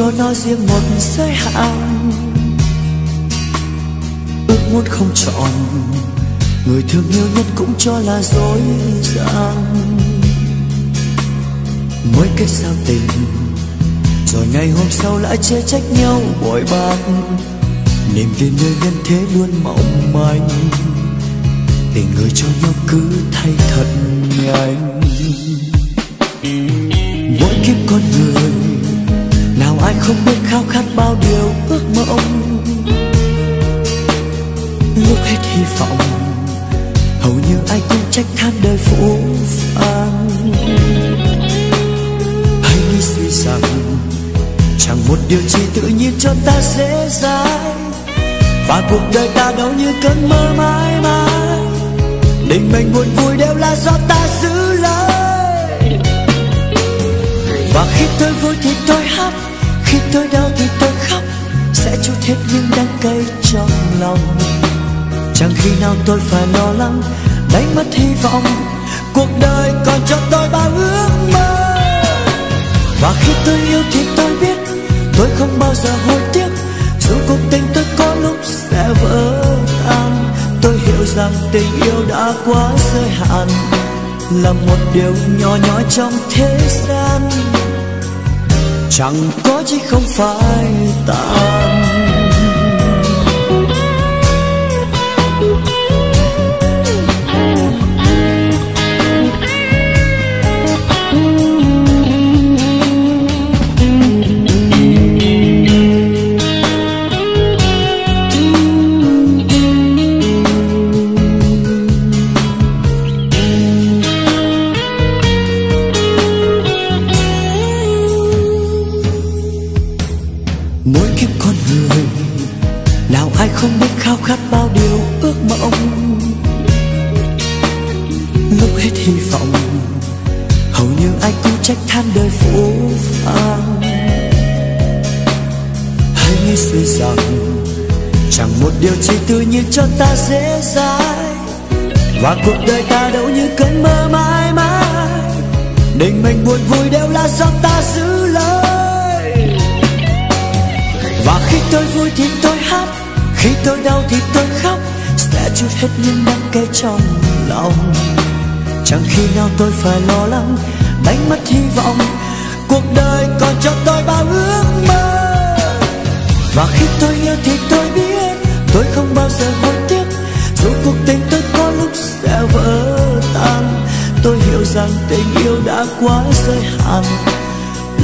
cho nó riêng một giới hạn. Ước muốn không chọn, người thương yêu nhất cũng cho là dối gian mới kết giao tình, rồi ngày hôm sau lại chê trách nhau bội bạc. Niềm tin nơi nhân thế luôn mỏng manh tình người cho nhau cứ thay thật nhanh. Mỗi kiếp con người anh không biết khao khát bao điều ước mộng. Lúc hết hy vọng, hầu như ai cũng trách than đời phũ phàng. Hãy nghĩ suy rằng, chẳng một điều gì tự nhiên cho ta dễ dàng và cuộc đời ta đâu như cơn mơ mãi mãi. Định mệnh buồn vui đều là do ta giữ lấy và khi tôi vui thì tôi hát tôi đau thì tôi khóc, sẽ chút hết những đắng cay trong lòng. Chẳng khi nào tôi phải lo lắng, đánh mất hy vọng, cuộc đời còn cho tôi bao ước mơ. Và khi tôi yêu thì tôi biết, tôi không bao giờ hối tiếc. Dù cuộc tình tôi có lúc sẽ vỡ tan, tôi hiểu rằng tình yêu đã quá giới hạn, là một điều nhỏ nhói trong thế gian chẳng có chứ không phải ta. Khao khát bao điều ước mộng lúc hết hy vọng, hầu như ai cũng trách than đời phũ phàng. Hãy nghĩ suy rằng, chẳng một điều chỉ tự nhiên cho ta dễ dãi. Và cuộc đời ta đâu như cơn mơ mãi mãi. Định mình buồn vui đều là do ta giữ lời. Và khi tôi vui thì tôi hát khi tôi đau thì tôi khóc, sẽ chút hết những đắng cay trong lòng. Chẳng khi nào tôi phải lo lắng, đánh mất hy vọng, cuộc đời còn cho tôi bao ước mơ. Và khi tôi yêu thì tôi biết, tôi không bao giờ hối tiếc. Dù cuộc tình tôi có lúc sẽ vỡ tan, tôi hiểu rằng tình yêu đã quá giới hạn,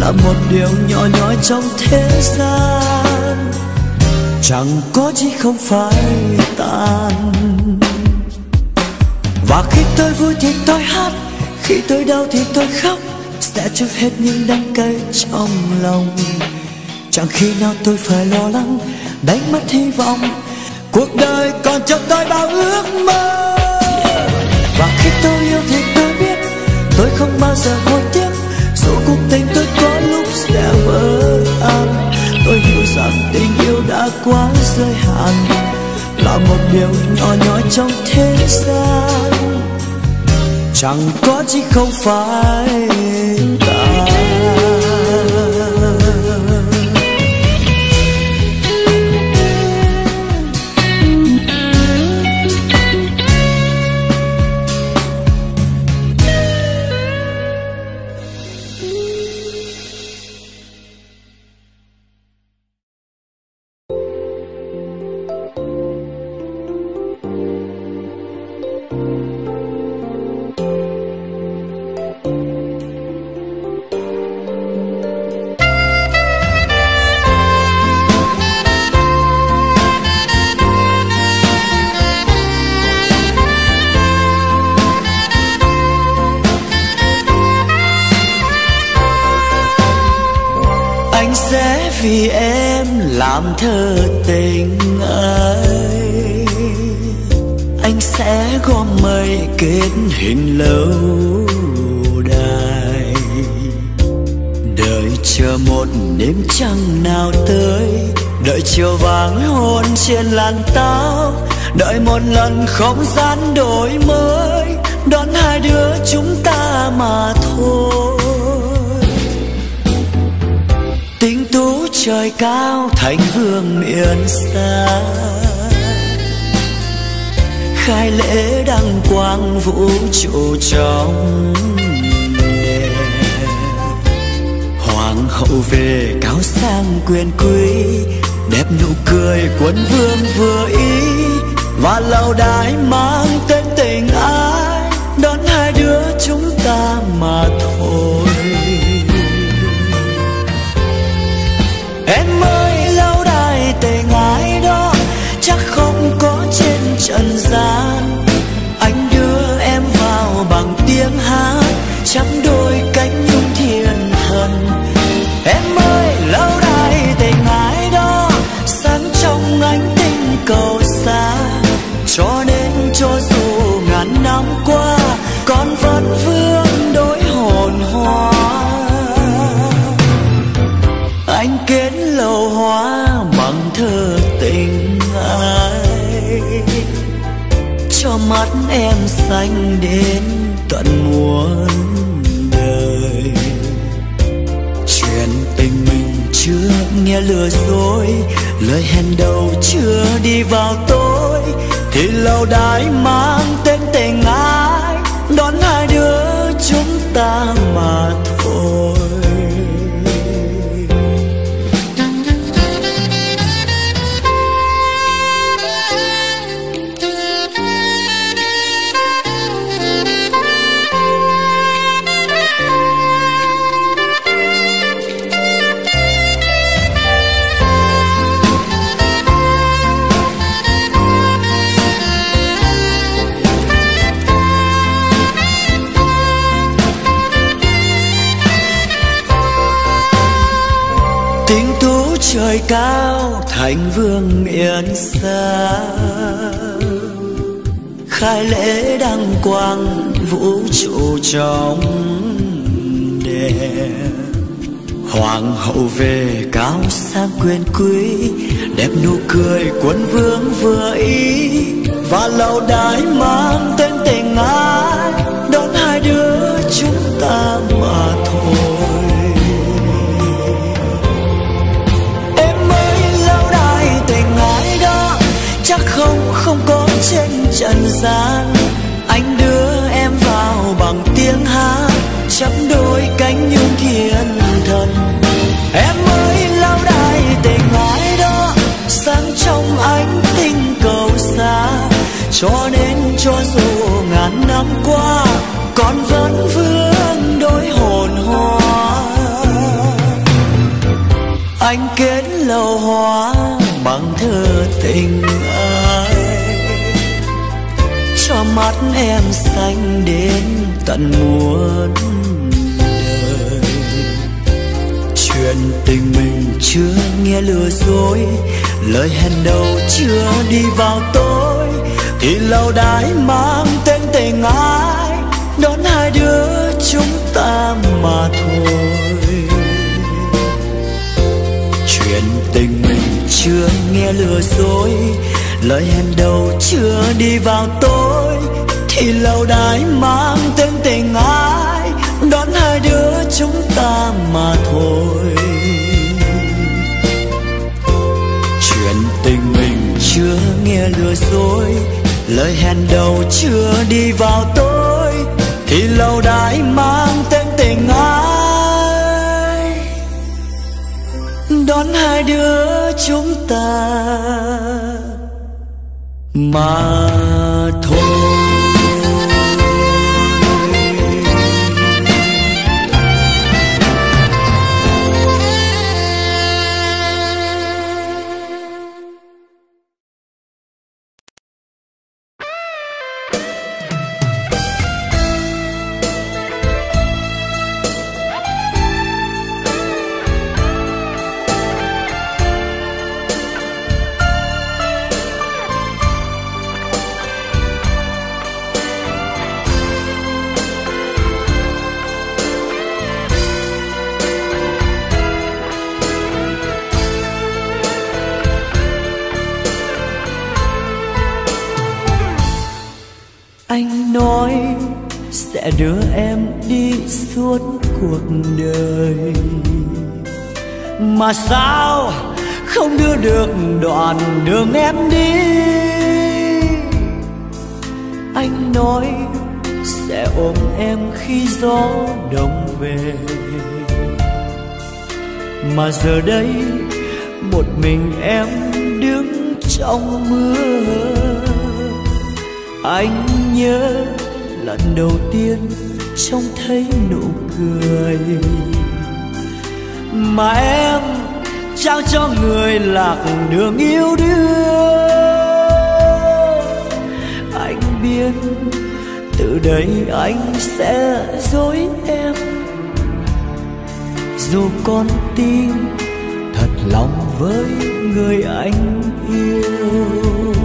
là một điều nhỏ nhói trong thế gian chẳng có gì không phải tan. Và khi tôi vui thì tôi hát, khi tôi đau thì tôi khóc. Sẽ trước hết những đắng cay trong lòng. Chẳng khi nào tôi phải lo lắng, đánh mất hy vọng. Cuộc đời còn cho tôi bao ước mơ. Và khi tôi yêu thì tôi biết, tôi không bao giờ hối tiếc. Dù cuộc tình tôi có lúc sẽ vỡ tan tôi hiểu rằng tình yêu đã quá giới hạn, là một điều nhỏ nhoi trong thế gian. Chẳng có chứ không phải. Thơ tình ấy anh sẽ gom mây kết hình lâu đài. Đợi chờ một đêm trăng nào tới, đợi chiều vàng hôn trên làn táo đợi một lần không gian đổi mới, đón hai đứa chúng ta mà thôi. Trời cao thành vương miền xa. Khai lễ đăng quang vũ trụ trong đèn hoàng hậu về, cáo sang quyền quý đẹp nụ cười quân vương vừa ý. Và lâu đài mang tên tận muôn đời. Chuyện tình mình chưa nghe lừa dối, lời hẹn đầu chưa đi vào tối, thì lâu đài mang trời cao, thành vương miền xa khai lễ đăng quang vũ trụ trong đèn hoàng hậu về cao sang quyền quý, đẹp nụ cười quân vương vừa ý. Và lâu đài mang tên tình ái đón hai đứa chúng ta mà thôi. Không có trên trần gian. Anh đưa em vào bằng tiếng hát chắp đôi cánh nhung thiên thần. Em ơi lao đài tình ái đó, sáng trong ánh tinh cầu xa. Cho nên cho dù ngàn năm qua, còn vẫn vương đôi hồn hoa. Anh kết lầu hoa bằng thơ tình ai cho mắt em xanh đến tận muôn đời. Chuyện tình mình chưa nghe lừa dối, lời hẹn đầu chưa đi vào tối. Thì lâu đài mang tên tình ai đón hai đứa chúng ta mà thôi. Chuyện tình mình chưa nghe lừa dối lời hẹn đầu chưa đi vào tối thì lâu đài mang tên tình ai, đón hai đứa chúng ta mà thôi. Chuyện tình mình chưa nghe lừa dối, lời hẹn đầu chưa đi vào tối thì lâu đài mang tên tình ai, đón hai đứa chúng ta mà cuộc đời. Mà sao không đưa được đoạn đường em đi? Anh nói sẽ ôm em khi gió đông về. Mà giờ đây một mình em đứng trong mưa. Anh nhớ lần đầu tiên trông thấy nụ cười. Mà em trao cho người lạc đường yêu đương. Anh biết từ đây anh sẽ dối em. Dù con tim thật lòng với người anh yêu.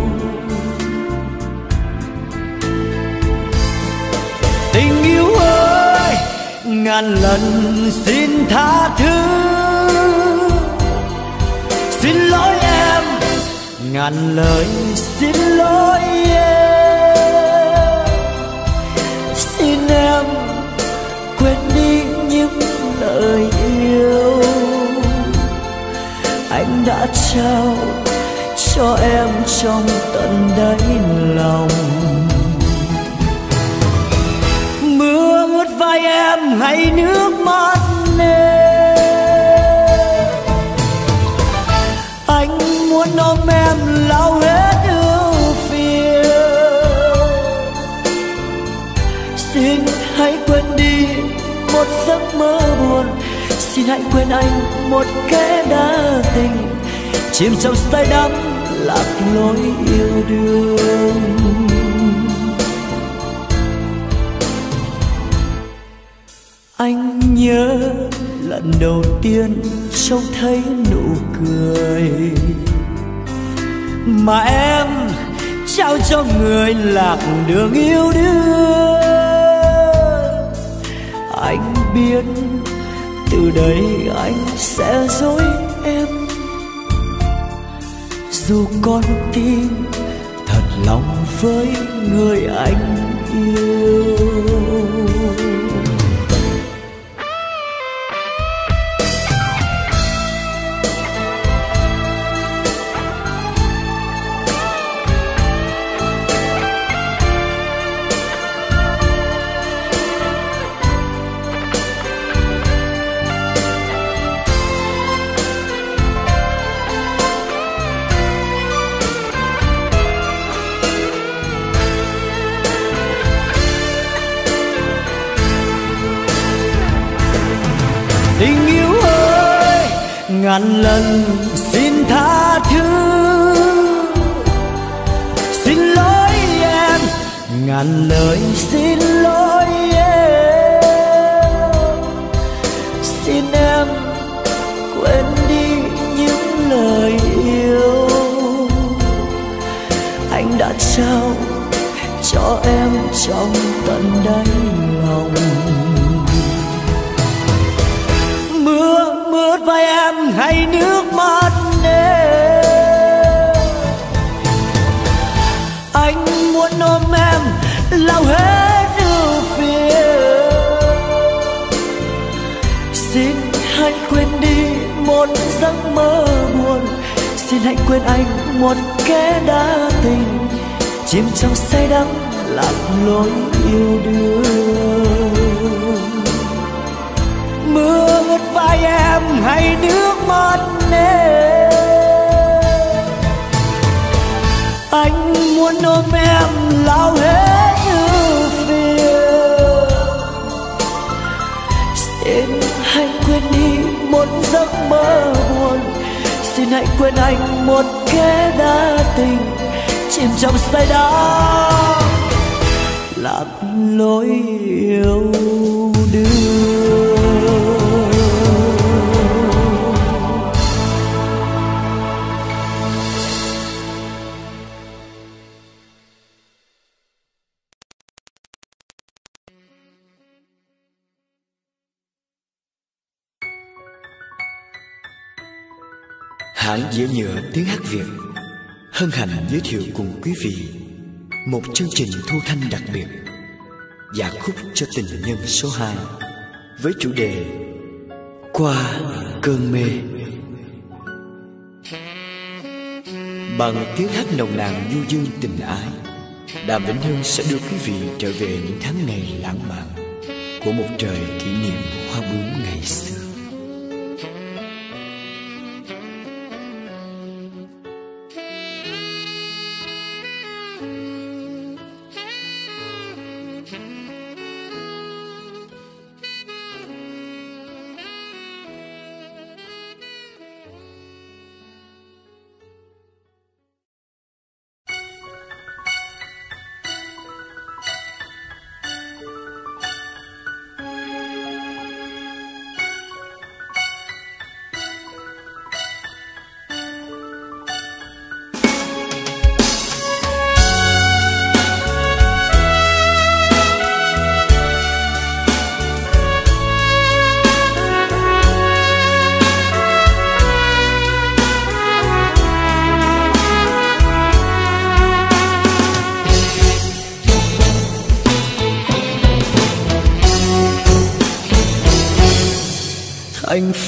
ngàn lần xin tha thứ. Xin lỗi em, ngàn lời xin lỗi em. Xin em quên đi những lời yêu anh đã trao cho em trong tận đáy lòng. Vai em hay nước mắt nên anh muốn ôm em lau hết ưu phiền. Xin hãy quên đi một giấc mơ buồn. Xin hãy quên anh một kẻ đã tình. Chìm trong say đắm lạc lối yêu đương. Nhớ lần đầu tiên trông thấy nụ cười. Mà em trao cho người lạc đường yêu đương. Anh biết từ đây anh sẽ dối em. Dù con tim thật lòng với người anh yêu. Ngàn lần xin tha thứ. Xin lỗi em, ngàn lời xin lỗi em. Xin em quên đi những lời yêu. Anh đã trao cho em trong tận đáy lòng. Vai em hay nước mắt em anh muốn ôm em lau hết ưu phiền. Xin hãy quên đi một giấc mơ buồn. Xin hãy quên anh một kẻ đã tình. Chìm trong say đắm lạc lối yêu đương. Mưa ướt vai em hay nước mắt em anh muốn ôm em lao hết ưu phiền. Xin hãy quên đi một giấc mơ buồn. Xin hãy quên anh một kẻ đã tình chìm trong say đắm. Lạc lối yêu đương. Hân hạnh giới thiệu cùng quý vị một chương trình thu thanh đặc biệt và khúc cho tình nhân số 2 với chủ đề Qua cơn mê. Bằng tiếng hát nồng nàn du dương tình ái, Đàm Vĩnh Hưng sẽ đưa quý vị trở về những tháng ngày lãng mạn Của một trời kỷ niệm hoa bướm ngày xưa.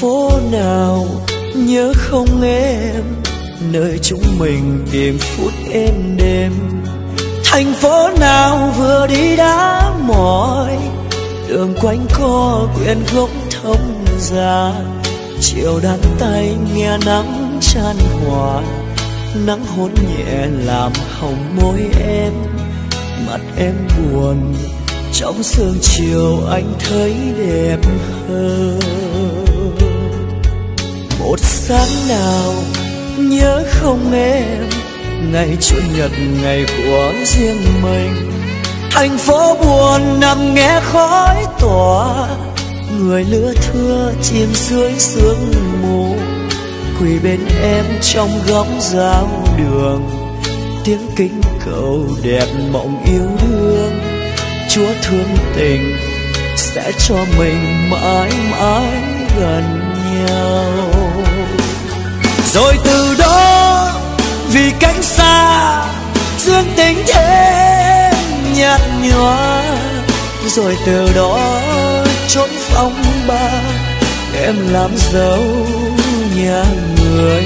Phố nào nhớ không em? Nơi chúng mình tìm phút êm đêm thành phố nào vừa đi đã mỏi? Đường quanh co quyện gốc thông ra chiều đan tay nghe nắng chan hòa. Nắng hôn nhẹ làm hồng môi em. Mặt em buồn, trong sương chiều anh thấy đẹp hơn một sáng nào, nhớ không em. Ngày chủ nhật, ngày của riêng mình. Thành phố buồn nằm nghe khói tỏa. Người lứa thưa chìm dưới sương mù. Quỳ bên em trong góc giao đường. Tiếng kính cầu đẹp mộng yêu đương. Chúa thương tình sẽ cho mình mãi mãi gần nhau rồi từ đó, vì cách xa dương tình thêm nhạt nhòa. Rồi từ đó trốn phong ba, em làm dấu nhà người.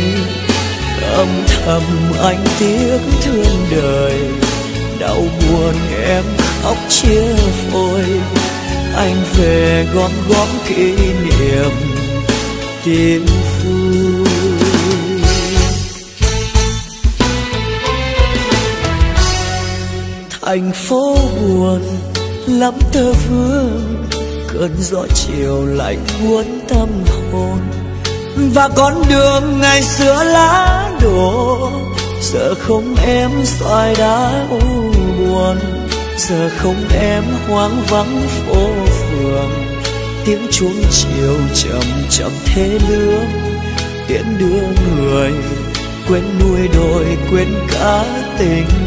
Âm thầm anh tiếc thương đời, đau buồn em khóc chia phôi. Anh về gom góp kỷ niệm, tìm phương thành phố buồn, lắm tơ vương, cơn gió chiều lạnh cuốn tâm hồn. Và con đường ngày xưa lá đổ, giờ không em soi đá u buồn, giờ không em hoang vắng phố phường. Tiếng chuông chiều chậm chậm thế lương, tiễn đưa người, quên nuôi đôi, quên cả tình.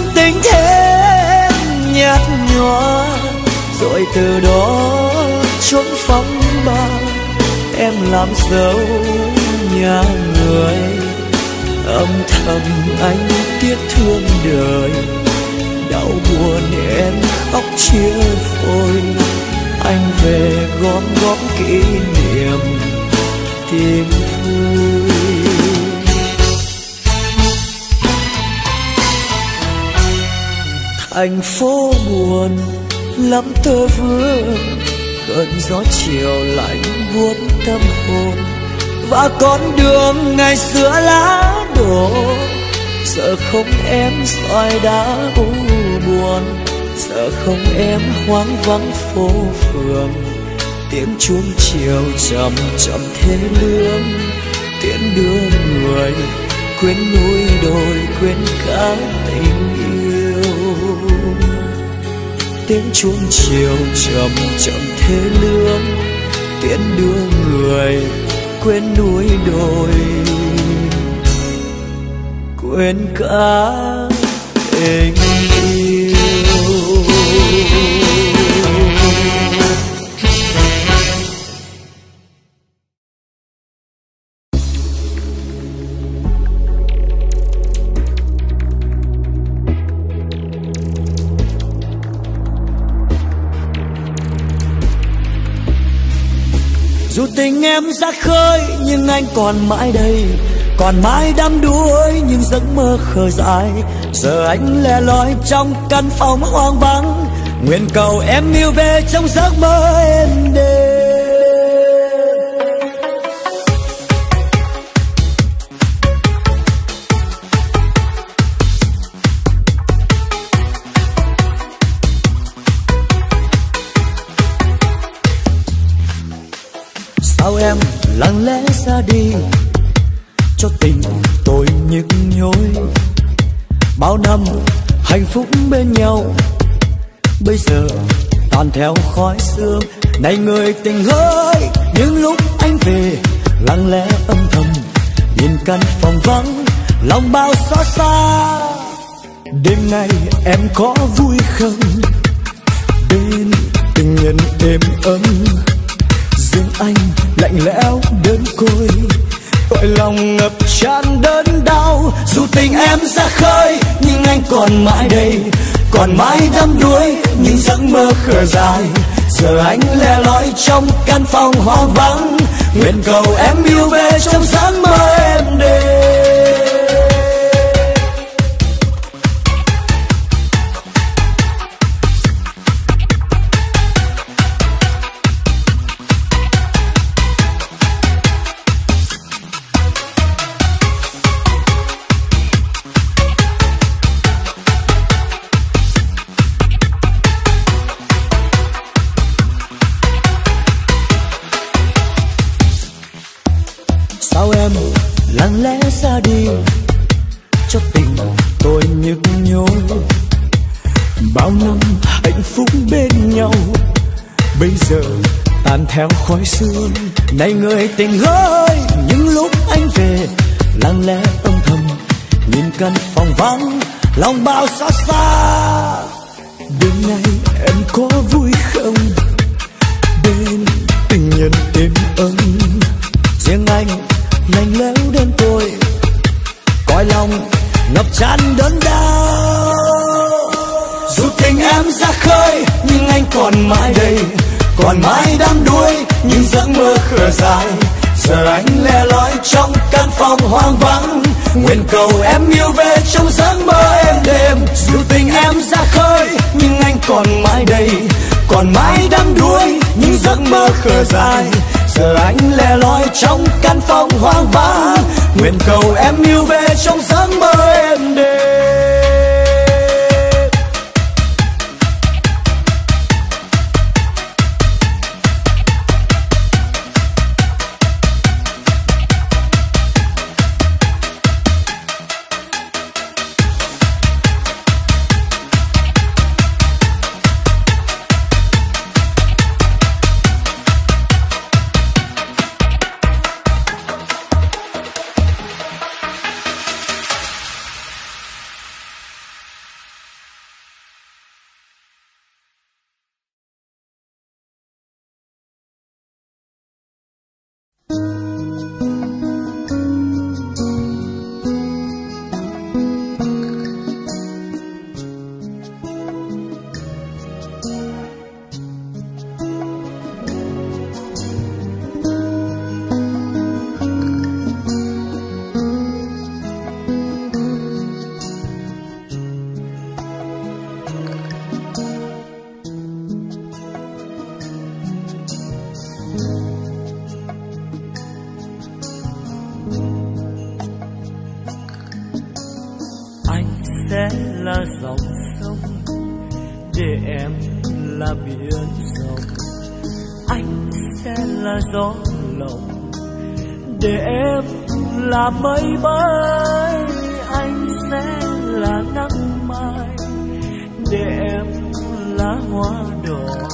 Duyên tình thêm nhạt nhòa, rồi từ đó chốn phong ba em làm dấu nhà người, âm thầm anh tiếc thương đời. Đau buồn em khóc chia phôi, anh về gom góp kỷ niệm, tìm vui Anh phố buồn, lắm tơ vương cơn gió chiều lạnh buốt tâm hồn. Và con đường ngày xưa lá đổ. Giờ không em soi đã u buồn. Giờ không em hoang vắng phố phường. Tiếng chuông chiều chậm chậm thế lương. Tiễn đưa người quên núi đồi, quên cả tình yêu tiếng chuông chiều chậm chậm thế lương, tiễn đưa người quên núi đồi. Quên cả tình yêu. Tình em ra khơi, nhưng anh còn mãi đây. Còn mãi đắm đuối những giấc mơ khờ dại. Giờ anh lẻ loi trong căn phòng hoang vắng. Nguyện cầu em yêu về trong giấc mơ em đêm ra đi. Cho tình tôi nhức nhối. Bao năm hạnh phúc bên nhau. Bây giờ tan theo khói sương. Này người tình ơi, những lúc anh về, lặng lẽ âm thầm, nhìn căn phòng vắng, lòng bao xót xa. Đêm nay em có vui không? Bên tình nhân êm ấm riêng anh lạnh lẽo đơn côi tội lòng ngập tràn đớn đau. Dù tình em ra khơi, nhưng anh còn mãi đây, còn mãi đắm đuối những giấc mơ khờ dài. Giờ anh lẻ loi trong căn phòng hoang vắng, nguyện cầu em yêu về trong sáng mơ em đêm khói này người tình ơi, những lúc anh về, lặng lẽ âm thầm, nhìn căn phòng vắng, lòng bao xót xa. Đêm nay em có vui không? Bên tình nhân êm ấm, riêng anh lạnh lẽo đến tôi coi lòng ngập tràn đớn đau. Dù tình em ra khơi, nhưng anh còn mãi đây, còn mãi đắm đuối những giấc mơ khờ dài, giờ anh lẻ loi trong căn phòng hoang vắng. Nguyện cầu em yêu về trong giấc mơ em đêm dù tình em ra khơi, nhưng anh còn mãi đây. Còn mãi đắm đuối những giấc mơ khờ dài, giờ anh lẻ loi trong căn phòng hoang vắng. Nguyện cầu em yêu về trong giấc mơ em đêm hoa đỏ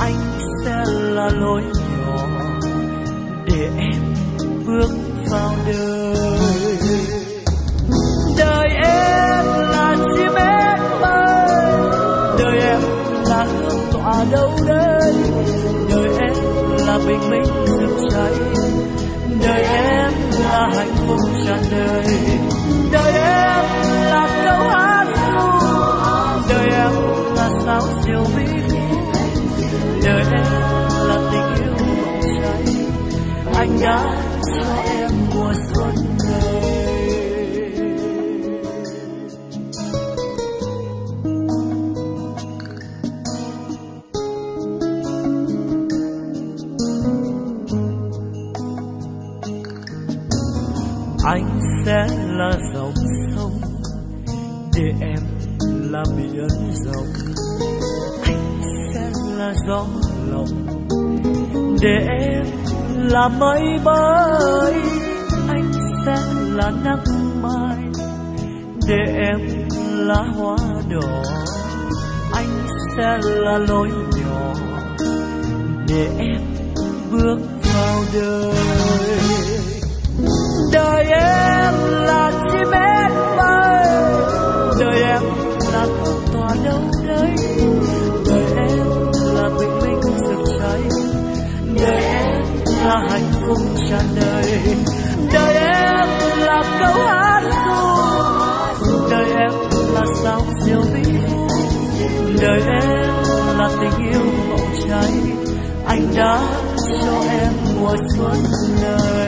anh sẽ là lối nhỏ để em bước vào đời. Đời em là chim én bay đời em là hương tỏa đâu đây. Đời em là bình minh rực cháy, đời em là hạnh phúc tràn đời đời đã cho em mùa xuân này. Anh sẽ là dòng sông, để em là biển rộng anh sẽ là gió lòng, để em là mây bay anh sẽ là nắng mai. Để em là hoa đỏ, anh sẽ là lối nhỏ. Để em bước vào đời. Đời em là chim én bay đời em là hạnh phúc tràn đầy đời em là câu hát ru. Đời em là sao diệu vĩ phú đời em là tình yêu mộng cháy. Anh đã cho em mùa xuân này đời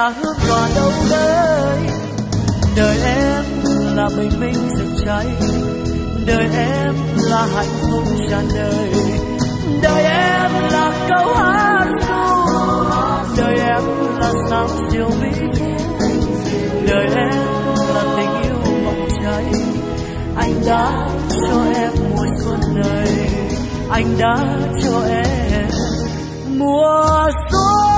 là hương tỏa đâu đây? Đời em là bình minh rực cháy. Đời em là hạnh phúc tràn đầy. Đời em là câu hát ru đời em là sáng diệu vĩ đời em là tình yêu mộng cháy. Anh đã cho em mùa xuân này. Anh đã cho em mùa xuân.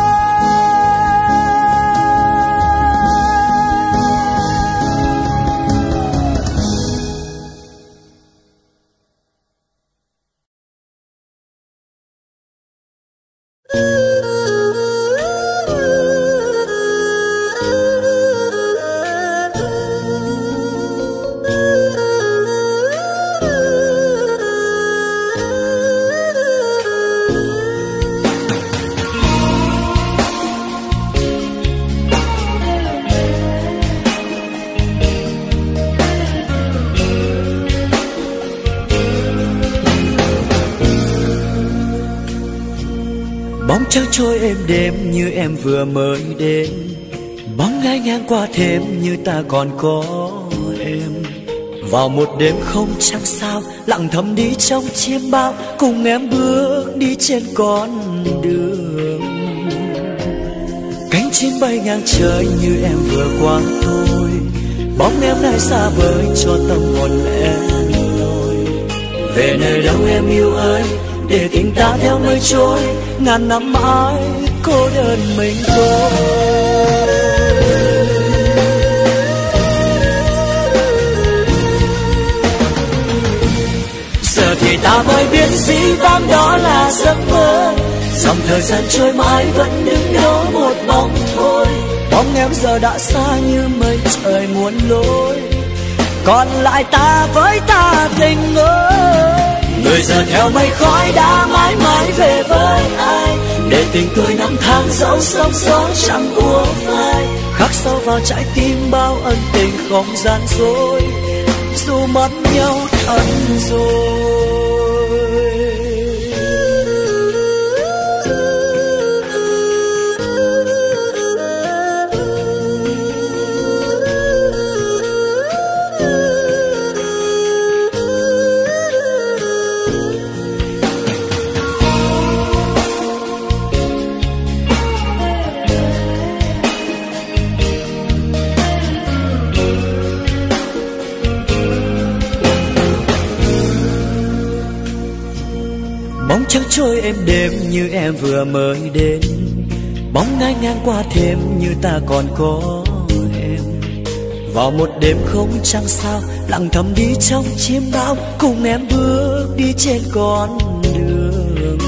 Trôi êm đêm như em vừa mới đến. Bóng gái ngang qua thêm như ta còn có em. Vào một đêm không trăng sao, lặng thầm đi trong chiêm bao, cùng em bước đi trên con đường. Cánh chim bay ngang trời như em vừa qua thôi. Bóng em nay xa vời cho tâm hồn em lối về nơi đâu em yêu ơi, để tình ta theo mây trôi ngàn năm mãi, cô đơn mình thôi. giờ thì ta mới biết dĩ vãng đó là giấc mơ. Dòng thời gian trôi mãi vẫn đứng đó một bóng thôi. Bóng em giờ đã xa như mây trời muôn lối. Còn lại ta với ta tình ơi người giờ theo mây khói đã mãi mãi về với ai? Để tình tôi năm tháng dẫu sóng gió chẳng ua phai. Khắc sâu vào trái tim bao ân tình không gian dối. Dù mất nhau thật rồi. Bóng trăng trôi êm đêm như em vừa mới đến. Bóng ngang ngang qua thêm như ta còn có em. Vào một đêm không trăng sao, lặng thầm đi trong chiêm bao cùng em bước đi trên con đường.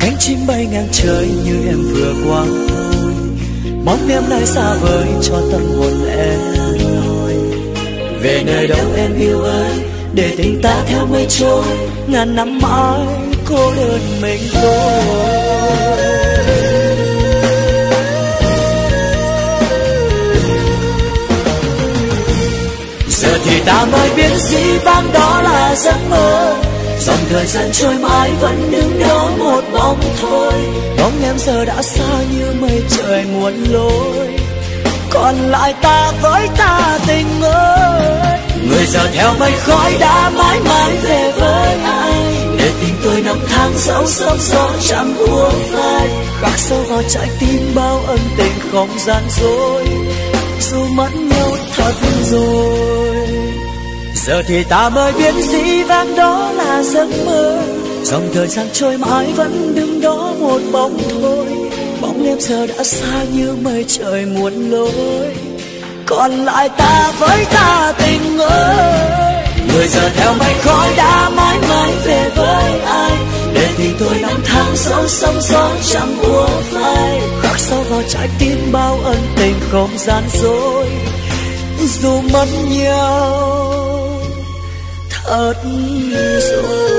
Cánh chim bay ngang trời như em vừa qua mong em nay xa vời cho tâm hồn em về nơi đâu em yêu ơi, để tình ta theo mây trôi ngàn năm mãi cô đơn mình thôi. Giờ thì ta mới biết gì vang đó là giấc mơ. Dòng thời gian trôi mãi vẫn đứng đó một bóng thôi. Bóng em giờ đã xa như mây trời muôn lối còn lại ta với ta tình ơi người giờ theo mây khói đã mãi mãi về với ai? Để tình tôi năm tháng dấu sớm gió chẳng úa phai. Khắc sâu vào trái tim bao ân tình không gian dối. Dù mất nhau thật rồi. Giờ thì ta mới biết dĩ vang đó là giấc mơ. Dòng thời gian trôi mãi vẫn đứng đó một bóng thôi. Bóng em giờ đã xa như mây trời muôn lối còn lại ta với ta tình ơi. Người giờ theo mây khói đã mãi mãi về với ai? Để tình tôi năm tháng sâu sông gió chẳng ua phai. Khắc sâu vào trái tim bao ân tình không gian dối. Dù mất nhau, thật rồi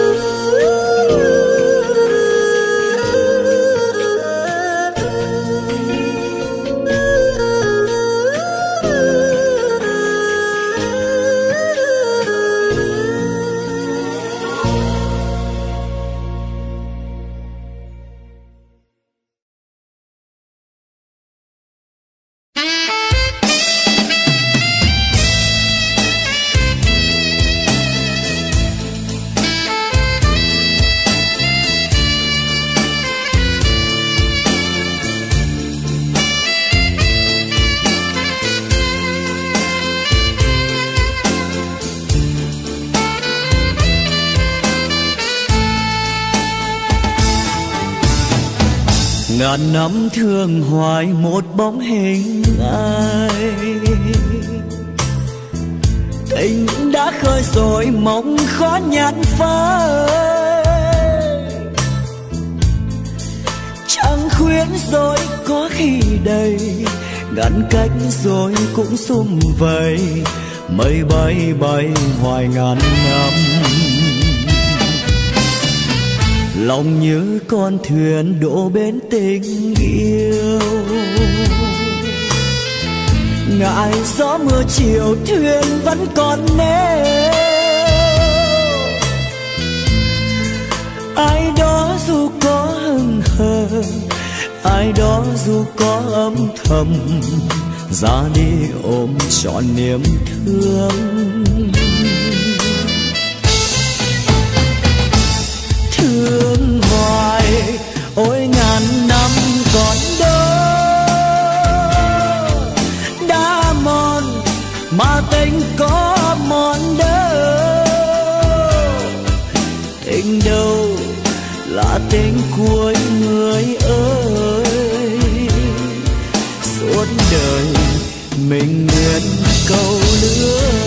ngàn năm thương hoài một bóng hình ai. Tình đã khơi rồi mong khó nhạt phai chẳng khuyến rồi có khi đầy ngăn cách rồi cũng sum vầy. Mây bay bay hoài ngàn năm lòng như con thuyền đổ bên tình yêu. Ngại gió mưa chiều thuyền vẫn còn neo. Ai đó dù có hừng hờ, ai đó dù có âm thầm, ra đi ôm trọn niềm thương. Hoài. Ôi, ngàn năm còn đâu đã mòn, mà tình có mòn đâu tình đâu là tình cuối người ơi. Suốt đời mình nguyện câu lứa.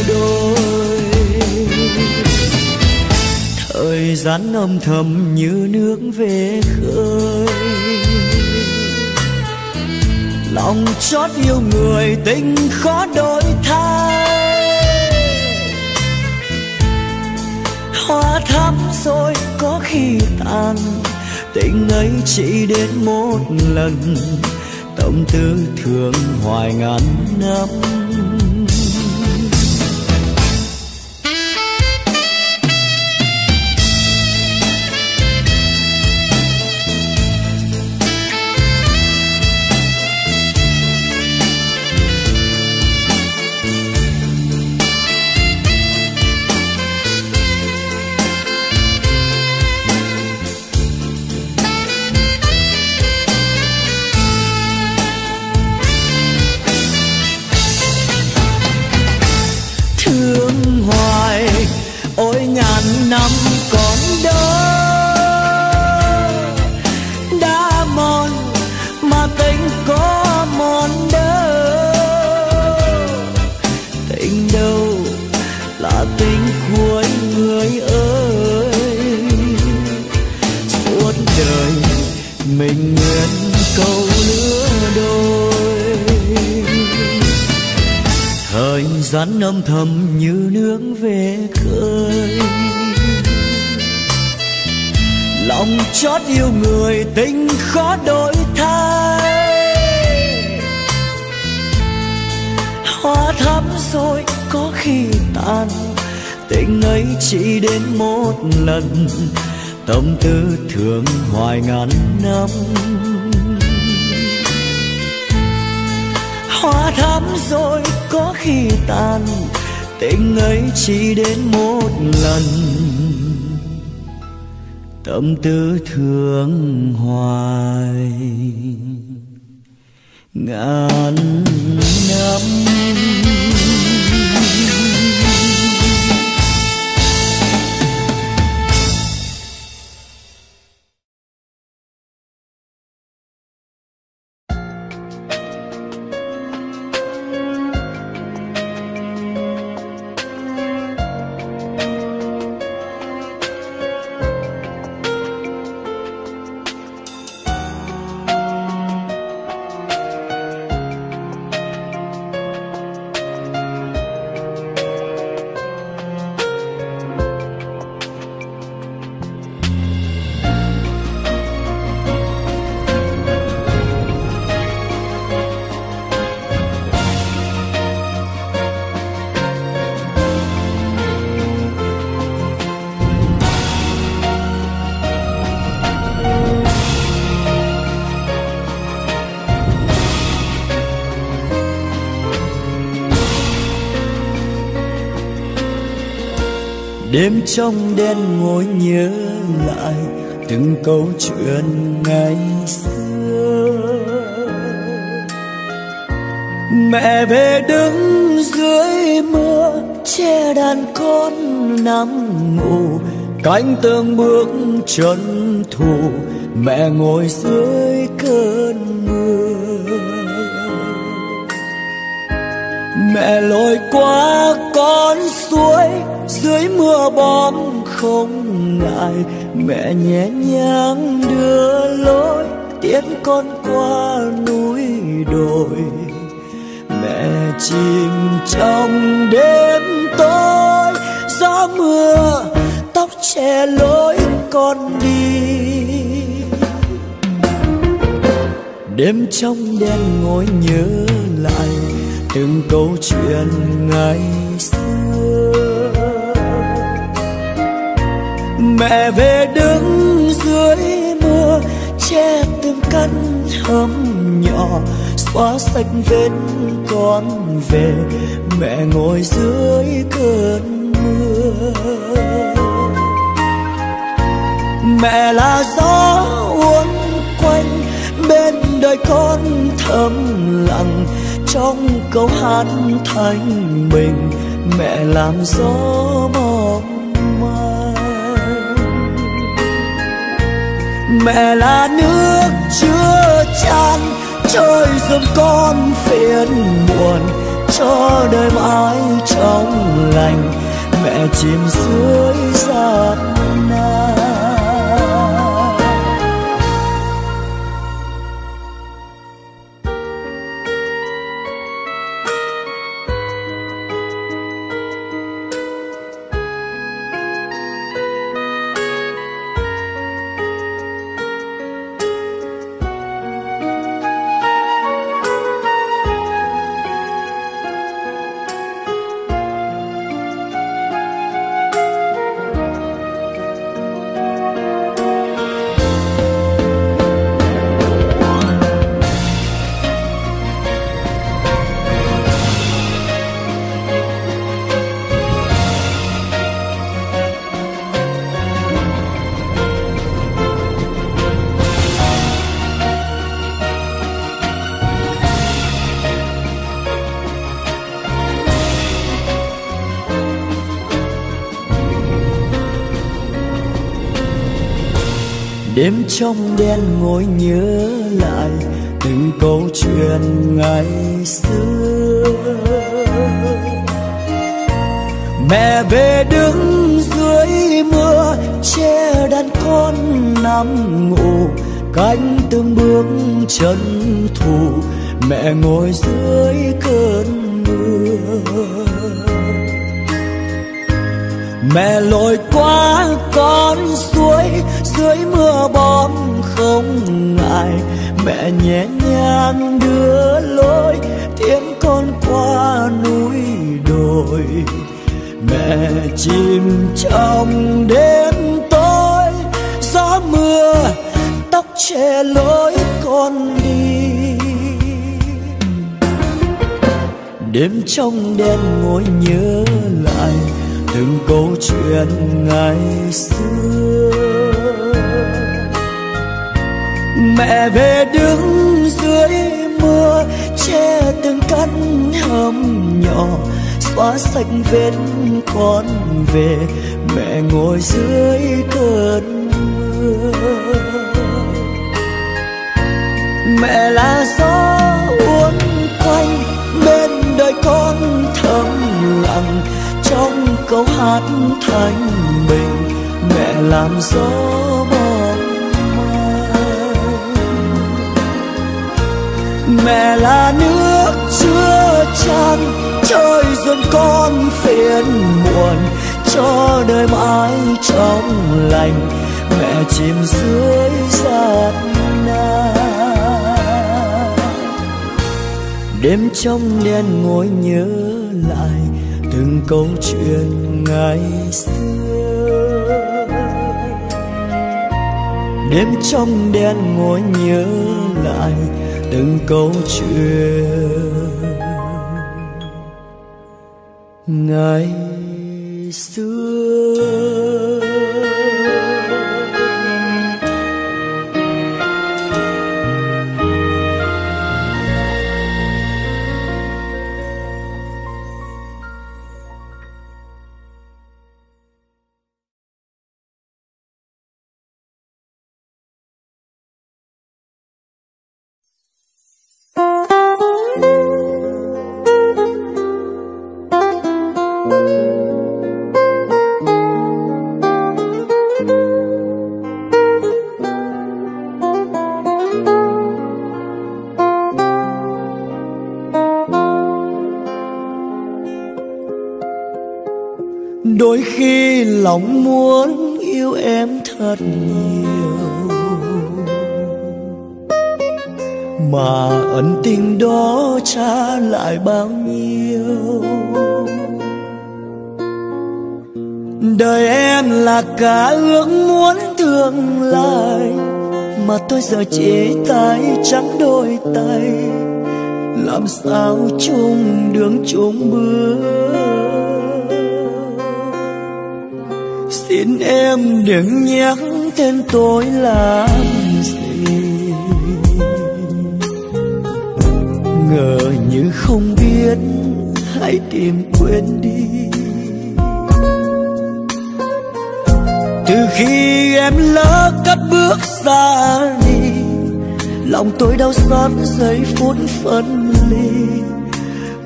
Thời gian âm thầm như nước về khơi. Lòng chót yêu người tình khó đổi thay. Hoa thắm rồi có khi tàn, tình ấy chỉ đến một lần. Tâm tư thường hoài ngàn năm. Âm thầm như nước về khơi. Lòng chót yêu người tình khó đổi thay. Hoa thắm rồi có khi tàn tình ấy chỉ đến một lần. Tâm tư thường hoài ngàn năm. Hoa thắm rồi có khi tàn, tình ấy chỉ đến một lần. Tâm tư thương hoài, ngàn năm đêm trong đen ngồi nhớ lại từng câu chuyện ngày xưa. Mẹ về đứng dưới mưa, che đàn con nằm ngủ. Cánh tương bước chân thủ mẹ ngồi dưới cơn mưa. Mẹ lội qua mưa bom không ngại, mẹ nhẹ nhàng đưa lối, tiễn con qua núi đồi. Mẹ chìm trong đêm tối, gió mưa, tóc che lối con đi. Đêm trong đen ngồi nhớ lại từng câu chuyện ngày mẹ về đứng dưới mưa che từng căn hầm nhỏ, xóa sạch vết con về, mẹ ngồi dưới cơn mưa. Mẹ là gió uốn quanh, bên đời con thầm lặng, trong câu hát thanh bình, mẹ làm gió mẹ là nước chưa chan, trôi dùm con phiền muộn. cho đời mãi trong lành mẹ chìm dưới gian đêm trong đen ngồi nhớ lại từng câu chuyện ngày xưa. Mẹ về đứng dưới mưa, che đàn con nằm ngủ. Cánh từng bước chân thủ mẹ ngồi dưới cơn mưa. Mẹ lội qua con suối dưới mưa bom không ngại. Mẹ nhẹ nhàng đưa lối tiễn con qua núi đồi. Mẹ chìm trong đêm tối, gió mưa, tóc che lối con đi. Đêm trong đen ngồi nhớ lại từng câu chuyện ngày xưa. Mẹ về đứng dưới mưa, che từng căn hầm nhỏ, xóa sạch vết con về, mẹ ngồi dưới cơn mưa. Mẹ là gió uốn quanh bên đời con thầm lặng, trong câu hát thanh bình, mẹ làm gió mẹ là nước chưa chan trôi dần con phiền muộn, cho đời mãi trong lành, mẹ chìm dưới giạt nan đêm trong đen ngồi nhớ lại từng câu chuyện ngày xưa. Đêm trong đen ngồi nhớ lại từng câu chuyện. Ngày xưa làm sao chung đường chung bước? Xin em đừng nhắc tên tôi làm gì. Ngờ như không biết, hãy tìm quên đi. Từ khi em lỡ cất bước ra đi, lòng tôi đau xót giây phút phân ly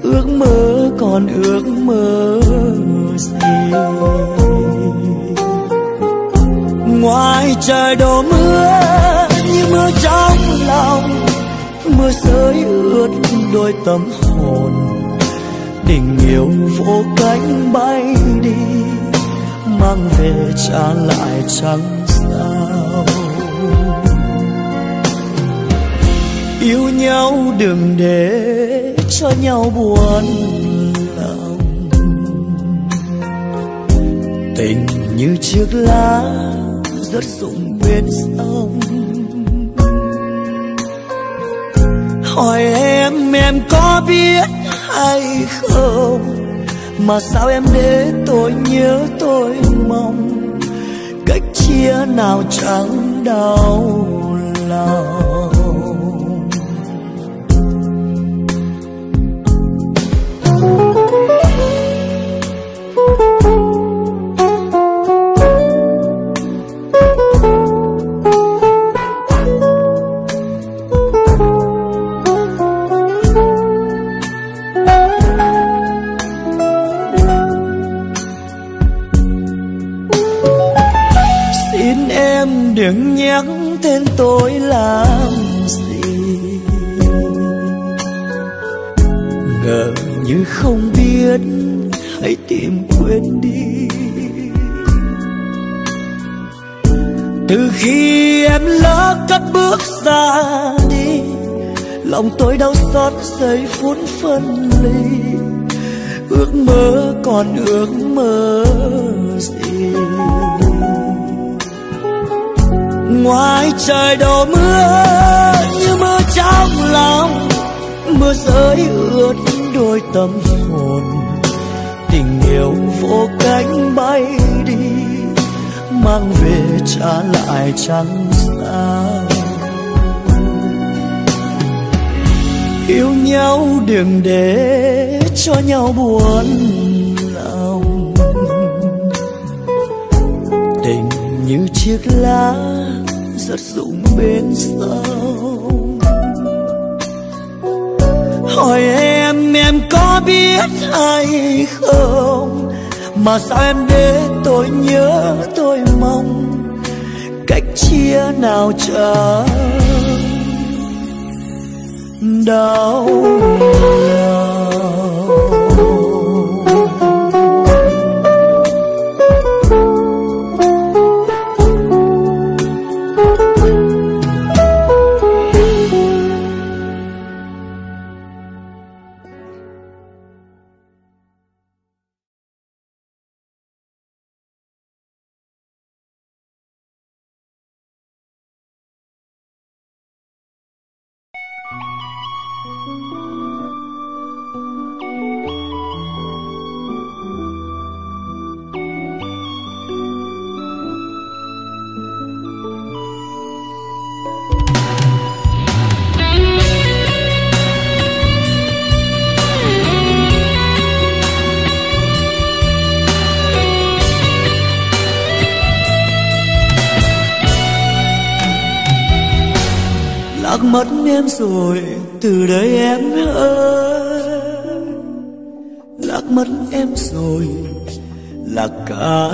ước mơ còn ước mơ gì? Ngoài trời đổ mưa, như mưa trong lòng, mưa rơi ướt đôi tâm hồn. Tình yêu vô cánh bay đi, mang về trả lại trắng sao yêu nhau đừng để cho nhau buồn lòng. Tình như chiếc lá rớt rụng bên sông. Hỏi em em có biết hay không? Mà sao em để tôi nhớ tôi mong? Cách chia nào chẳng đau lòng. Đừng nhắc tên tôi làm gì. Ngờ như không biết, hãy tìm quên đi. Từ khi em lỡ cất bước ra đi, lòng tôi đau xót giây phút phân ly. Ước mơ còn ước mơ. Ngoài trời đổ mưa, như mưa trong lòng mưa rơi ướt đôi tâm hồn. Tình yêu vô cánh bay đi, mang về trả lại chẳng sao yêu nhau đừng để cho nhau buồn lòng. Tình như chiếc lá vật dụng bên sông. Hỏi em em có biết hay không? Mà sao em để tôi nhớ tôi mong? Cách chia nào chờ đau. Em rồi, từ đây em ơi. Lạc mất em rồi, là cả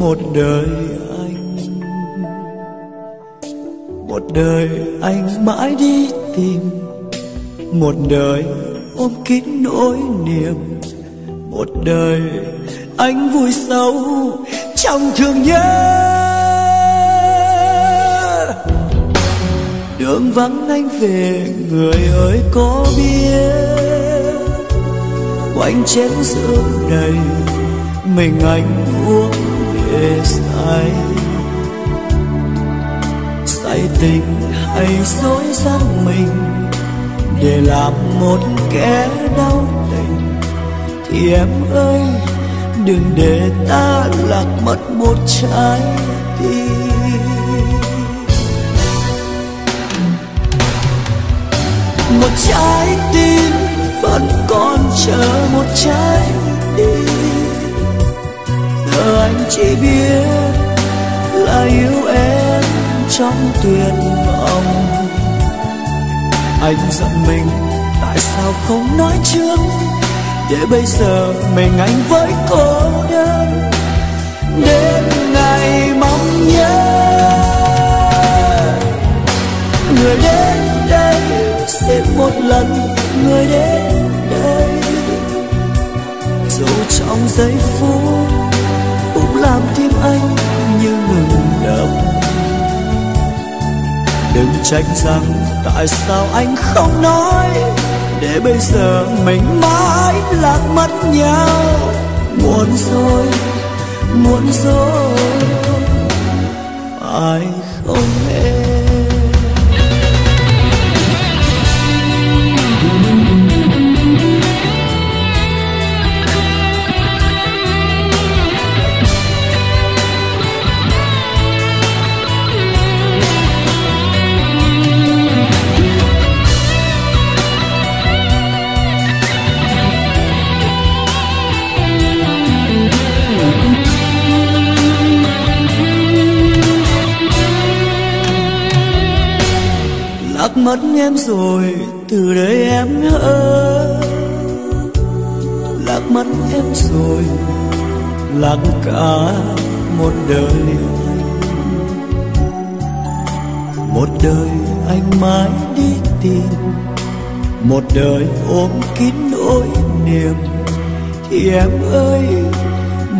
một đời anh. Một đời anh mãi đi tìm, một đời ôm kín nỗi niềm. Một đời anh vui sâu trong thương nhớ. Đường vắng anh về, người ơi có biết. Quanh chén rượu đầy, mình anh uống để say. Say tình hay dối gian mình, để làm một kẻ đau tình. Thì em ơi, đừng để ta lạc mất một trái tim. Một trái tim, vẫn còn chờ một trái tim. Giờ anh chỉ biết là yêu em trong tuyệt vọng. Anh giận mình, tại sao không nói trước? Để bây giờ mình anh với cô đơn đến ngày mong nhớ. Người đến sẽ một lần người đến đây. Dù trong giây phút cũng làm tim anh như ngừng đập. Đừng trách rằng tại sao anh không nói, để bây giờ mình mãi lạc mất nhau. Muốn rồi muốn rồi, phải không em? Mất em rồi, từ đây em ơi lạc mất em rồi, lạc cả một đời. Anh một đời anh mãi đi tìm, một đời ôm kín nỗi niềm. Thì em ơi,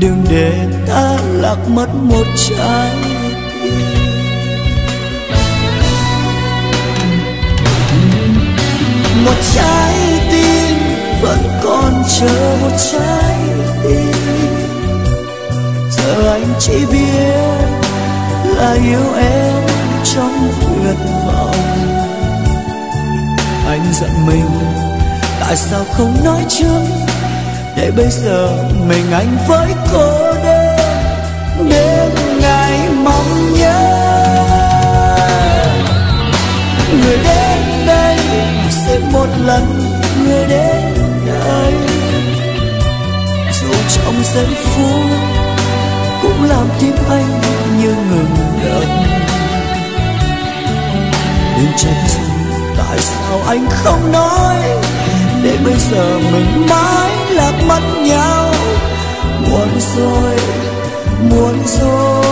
đừng để ta lạc mất một trái một trái tim vẫn còn chờ một trái tim. Giờ anh chỉ biết là yêu em trong tuyệt vọng. Anh giận mình, tại sao không nói trước? Để bây giờ mình anh với cô đơn đến ngày mong nhớ. Người đến sẽ một lần, người đến đây. Dù trong giây phút cũng làm tim anh như ngừng đập. Đừng trách rằng tại sao anh không nói? Để bây giờ mình mãi lạc mất nhau. Muộn rồi muộn rồi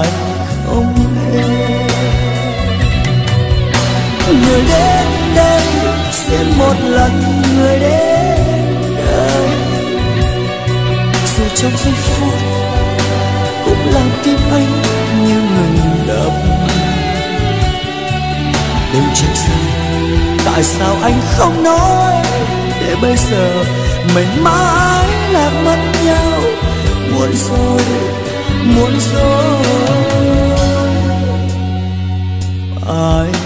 Anh. Người đến đây sẽ một lần người đến đây. Dù trong giây phút cũng làm tim anh như ngừng đập. Đừng trách rằng tại sao anh không nói để bây giờ mình mãi lạc mất nhau. Muốn rồi muốn rồi. Ai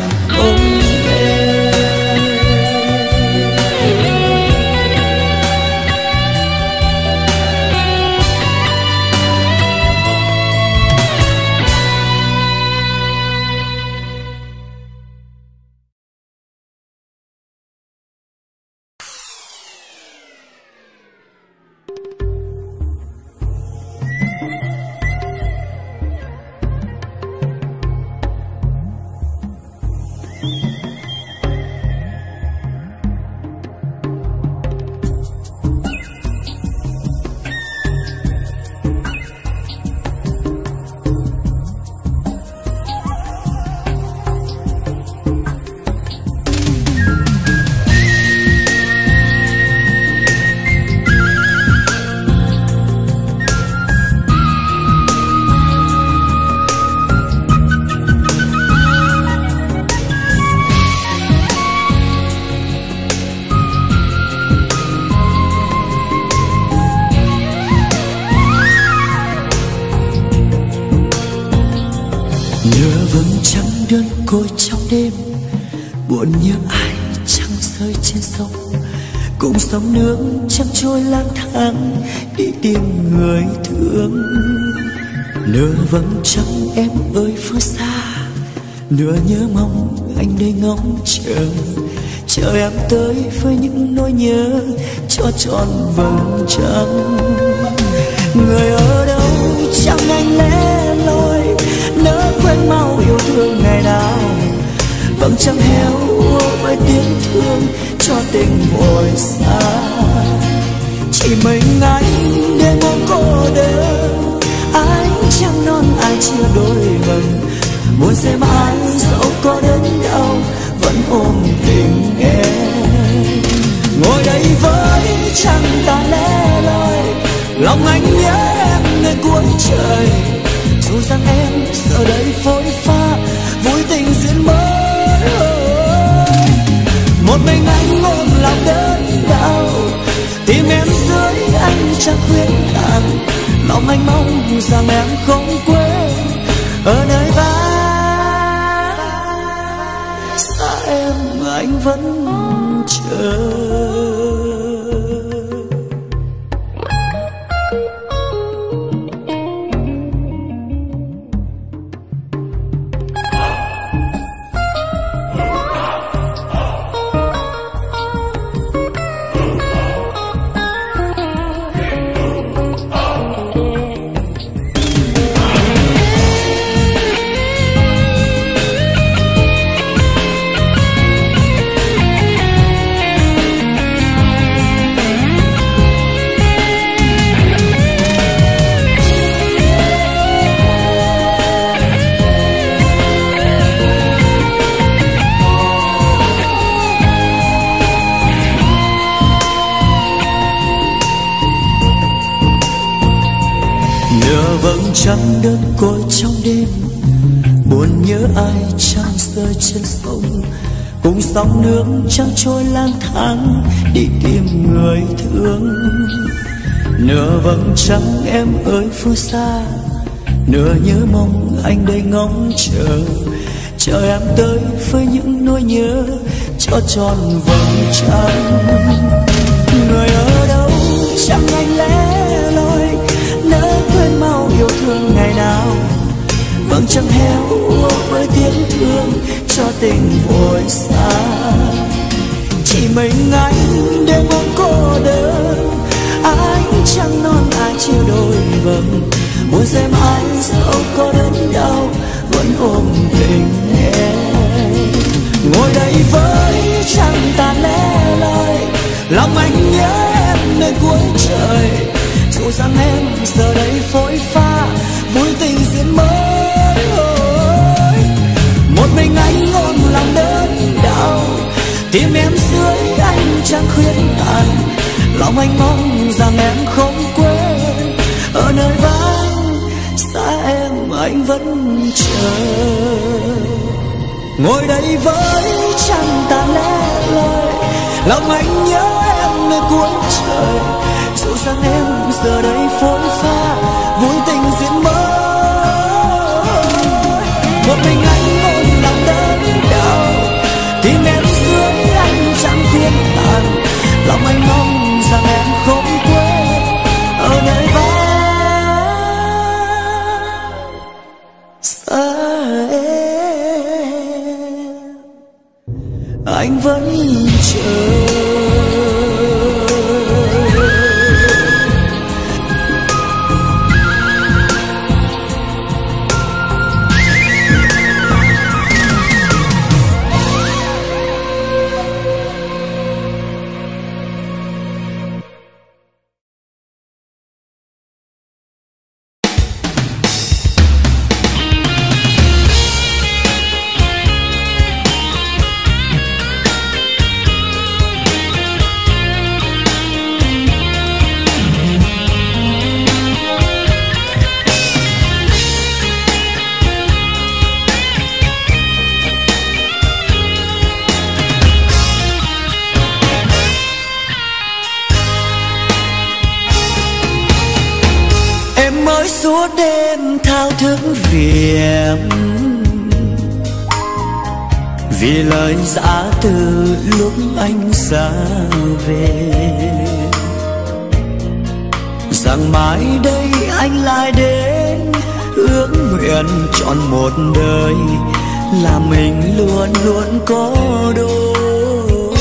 Chờ em tới với những nỗi nhớ Cho tròn vầng trăng. Người ở đâu chẳng anh lẽ loi, nỡ quên mau yêu thương ngày nào. Vầng trăng héo úa với tiếng thương cho tình vội xa. Chỉ mình anh đêm mong cô đơn anh chẳng non ai chia đôi vầng muốn xem ai dẫu có đến đâu vẫn ôm tình em. Ngồi đây với trăng ta lẻ loi, lòng anh nhớ em nơi cuối trời. Dù rằng em giờ đây phôi pha, vui tình duyên mới. Một mình anh ôm lòng đớn đau tìm em dưới anh chẳng khuyên tàn. Lòng anh mong rằng em không quên, ở nơi vắng anh vẫn chờ. Phương xa, nửa nhớ mong anh đây ngóng chờ. Chờ em tới với những nỗi nhớ cho tròn vầng trăng. Người ở đâu, chẳng anh lẽ loi, nỡ quên mau yêu thương ngày nào. Vầng trăng heo với tiếng thương cho tình vội xa. Chỉ mình anh đêm hôm cô đơn anh chẳng non ai chiều đôi vâng. Muốn xem anh dẫu có đớn đau, vẫn ôm tình em. Ngồi đây với trăng tàn lẻ loi, lòng anh nhớ em nơi cuối trời. Dù rằng em giờ đây phôi pha vui tình duyên mới ôi. Một mình anh ôm lòng đớn đau, tim em dưới anh chẳng khuyên tàn lòng anh mong rằng em không trời vắng xa em anh vẫn chờ. Ngồi đây với trăng tàn lẻ loi lòng anh nhớ em nơi cuối trời. Dù rằng em giờ đây phôi pha, vui tình duyên mới. Một mình anh ôm lòng đớn đau, tim em dưới anh chẳng khuyên tàn. Lòng anh mong về. Rằng mai đây anh lại đến, ước nguyện trọn một đời, là mình luôn luôn có đôi.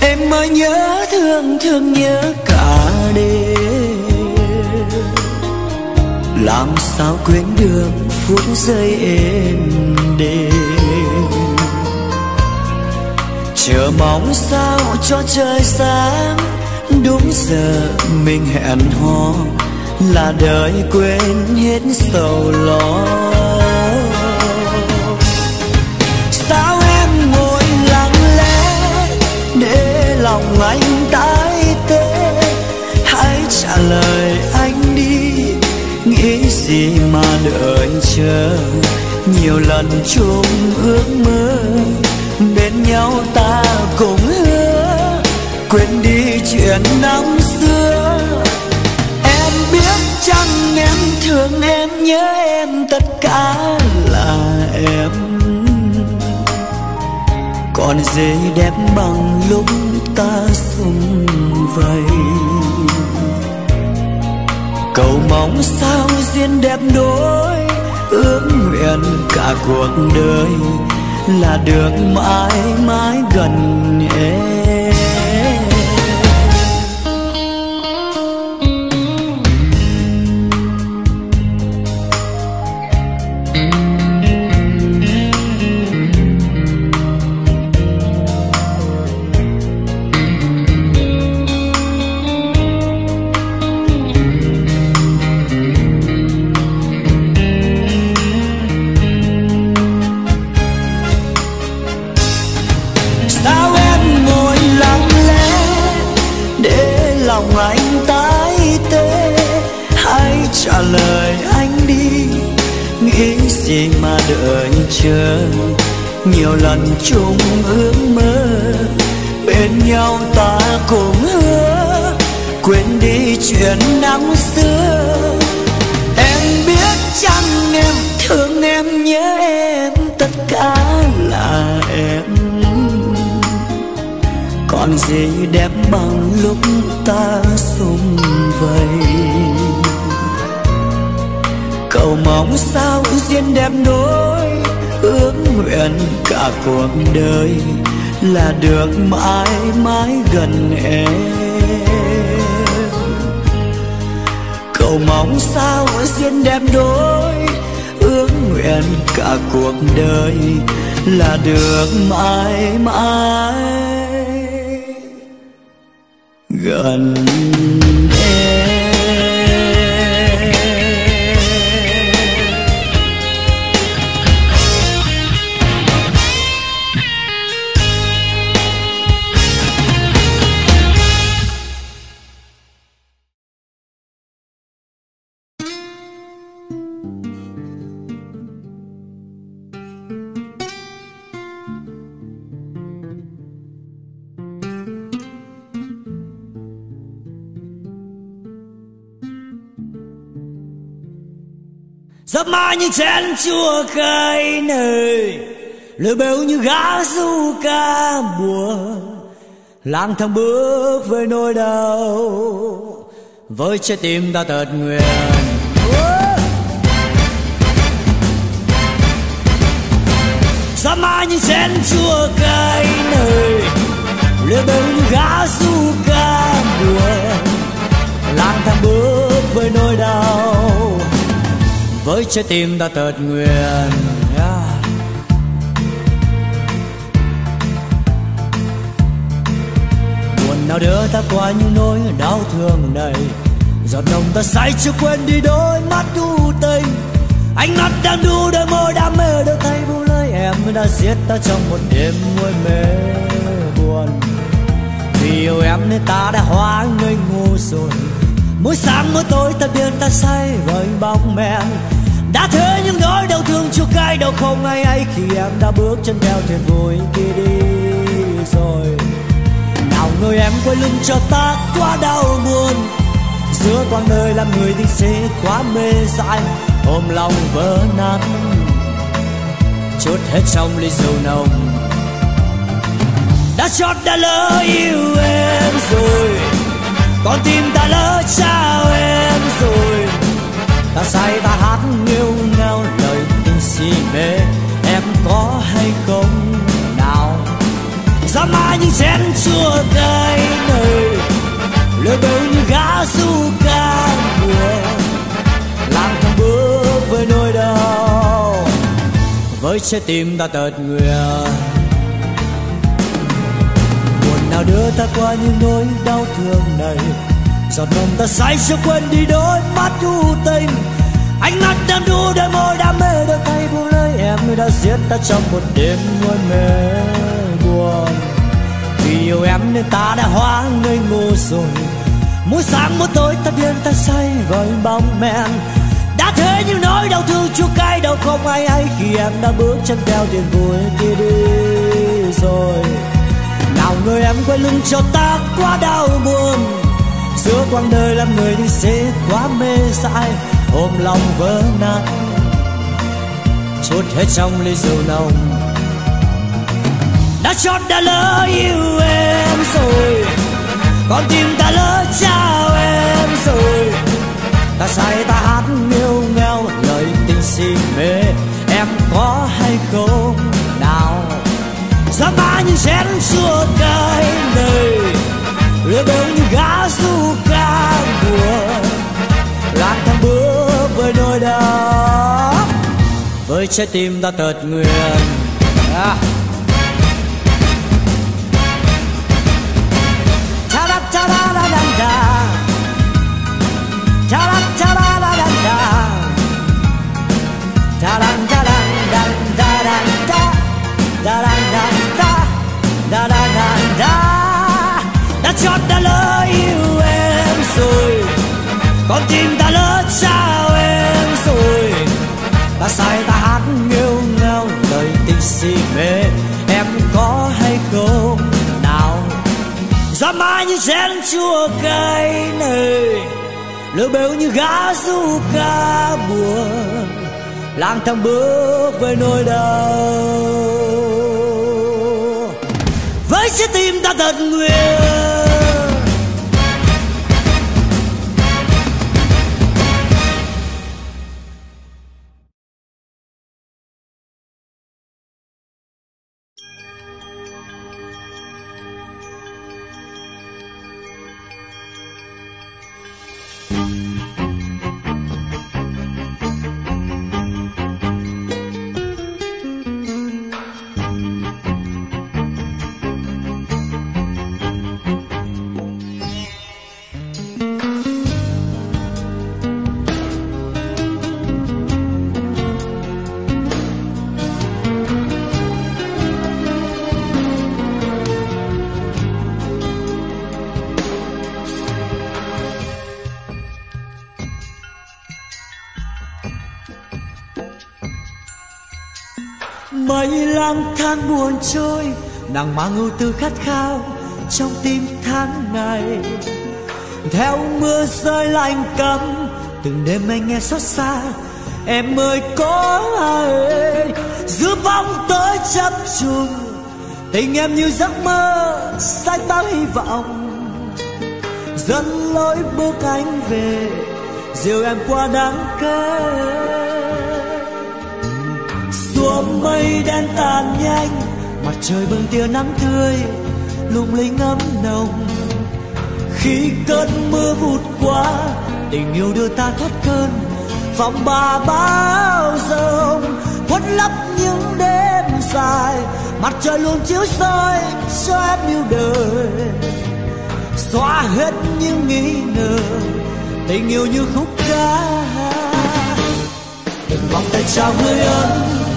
Em mới nhớ thương thương nhớ cả đêm. Làm sao quên được phút giây êm đêm chờ mong sao cho trời sáng. Đúng giờ mình hẹn hò, là đời quên hết sầu lo. Sao em ngồi lặng lẽ để lòng anh tái tê? Hãy trả lời anh đi, nghĩ gì mà đợi chờ? Nhiều lần chung ước mơ bên nhau ta cùng hứa, quên đi chuyện năm xưa. Em biết chăng em thương em, nhớ em tất cả là em. Còn gì đẹp bằng lúc ta xung vầy. Cầu mong sao duyên đẹp đôi, ước nguyện cả cuộc đời là được mãi mãi gần em chờ nhiều lần chung ước mơ, bên nhau ta cùng hứa. Quên đi chuyện năm xưa. Em biết chăng em thương em nhớ em, tất cả là em. Còn gì đẹp bằng lúc ta xung vầy? Cầu mong sao duyên đẹp đôi ước nguyện cả cuộc đời là được mãi mãi gần em. Cầu mong sao duyên đẹp đôi, ước nguyện cả cuộc đời là được mãi mãi gần Sắp mai như chén chua cay nơi, lời bêu như gã du ca buồn lang thang bước với nỗi đau, với trái tim ta tật nguyện Sắp mai như chén chua cay nơi Lửa bêu như gã du ca buồn lang thang bước với nỗi đau với trái tim ta tật nguyện yeah. buồn nào đưa ta qua những nỗi đau thương này. Giọt nồng ta say chưa quên đi đôi mắt u tình ánh mắt đang đu đôi môi đam mê đôi tay vu lời em đã giết ta trong một đêm môi mê buồn. Vì yêu em nên ta đã hóa ngây ngu rồi mỗi sáng mỗi tối ta biết ta say với bóng men đã thế những nỗi đau thương chưa cay đâu không ai ấy khi em đã bước chân theo thuyền vui kia đi rồi. Nào người em quay lưng cho ta quá đau buồn. Giữa quãng đời làm người thì xế quá mê dại. Ôm lòng vỡ nát chút hết trong ly rượu nồng. Đã chót đã lỡ yêu em rồi, con tim ta lỡ trao em rồi ta say ta hát nghêu ngao lời tình si mê. Em có hay không? Nào. Ra mai những chén chua cay nơi. Lời đâu như gã du ca buồn làm thằng bước với nỗi đau. Với trái tim ta tật nguyện buồn nào đưa ta qua những nỗi đau thương này giọt nồng ta say chưa quên đi đôi mắt u tình. Ánh mắt đam đu đôi môi đam mê đôi tay buông lời em đã giết ta trong một đêm ngôi mê buồn. Vì yêu em nên ta đã hóa ngây ngô rồi. Mỗi sáng mỗi tối ta điên ta say với bóng men. Đã thế nhưng nỗi đau thương chua cay đâu không ai hay khi em đã bước chân theo tiền vui kia đi rồi. Nào người em quay lưng cho ta quá đau buồn giữa quãng đời làm người đi sẽ quá mê dại, ôm lòng vỡ nát. Chút hết trong ly rượu nồng. Đã chót đã lỡ yêu em rồi, con tim ta lỡ trao em rồi. Ta say ta hát yêu nghèo lời tình si mê, em có hay không? Nào giá ba những chén chua cay đời? Lừa bêu như gã du ca buồn lang thang bước với nỗi đau với trái tim ta tật nguyện ah. À. con tim ta lỡ trao em rồi. Ta say ta hát xì mê. Em có hay không? Nào. Ra mãi như chén chua cay này lỡ bêu như gã du ca buồn. Lang thang bước với nỗi đau. Với trái tim ta thật nguyên. うん。Lang thang buồn trôi, nàng mang ưu tư khát khao trong tim tháng ngày. Theo mưa rơi lạnh cấm từng đêm anh nghe xót xa, em ơi, có ai giữa bóng tới chấp trùng tình em như giấc mơ sai bao hy vọng. Dẫn lối bước anh về, dìu em qua đắng cay mây đen tàn nhanh, mặt trời bừng tia nắng tươi, lung linh ấm nồng. Khi cơn mưa vụt qua, tình yêu đưa ta thoát cơn phòng bà bao rông khuất lấp những đêm dài. Mặt trời luôn chiếu soi cho em yêu đời, xóa hết những nghi ngờ, tình yêu như khúc ca. Đừng vòng tay chào người ơi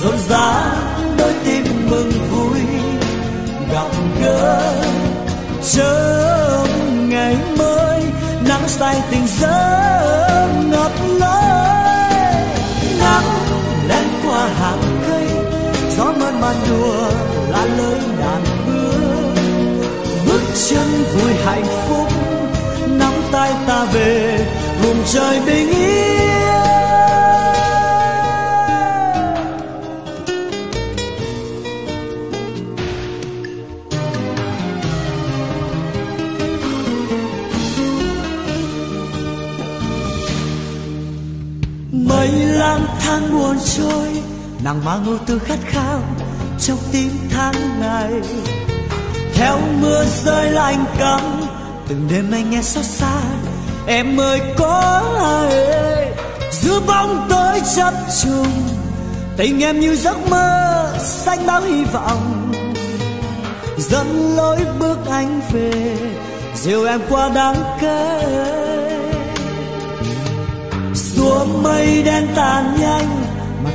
rộn rã đôi tim mừng vui, gặp gỡ, chớm ngày mới, nắng say tình giấc ngập lối nắng lén qua hàng cây, gió mơn man đùa là lời đàn bước. Bước chân vui hạnh phúc, nắm tay ta về, vùng trời bình yên. Buồn trôi, nàng mang ưu tư khát khao trong tim tháng ngày. Theo mưa rơi lạnh cắm, từng đêm anh nghe xót xa, em ơi, có ai? Giữa bóng tối chấp trùng, tình em như giấc mơ xanh bao hy vọng. Dẫn lối bước anh về, dìu em qua đắng cay xuống mây đen tàn nhanh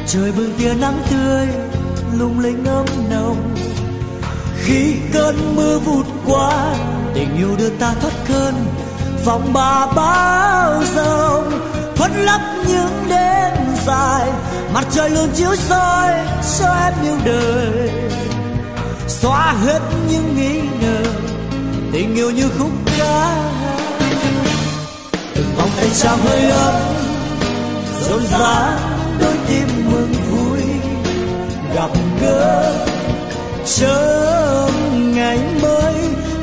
trời bừng tia nắng tươi, lung linh ấm nồng. Khi cơn mưa vụt qua, tình yêu đưa ta thoát cơn. Vòng bà bao rộng phất lấp những đêm dài, mặt trời luôn chiếu soi cho em yêu đời. Xóa hết những nghi ngờ, tình yêu như khúc ca. Từng vòng tay trao hơi ấm, rộn ràng đôi tim mừng vui, gặp gỡ sớm ngày mới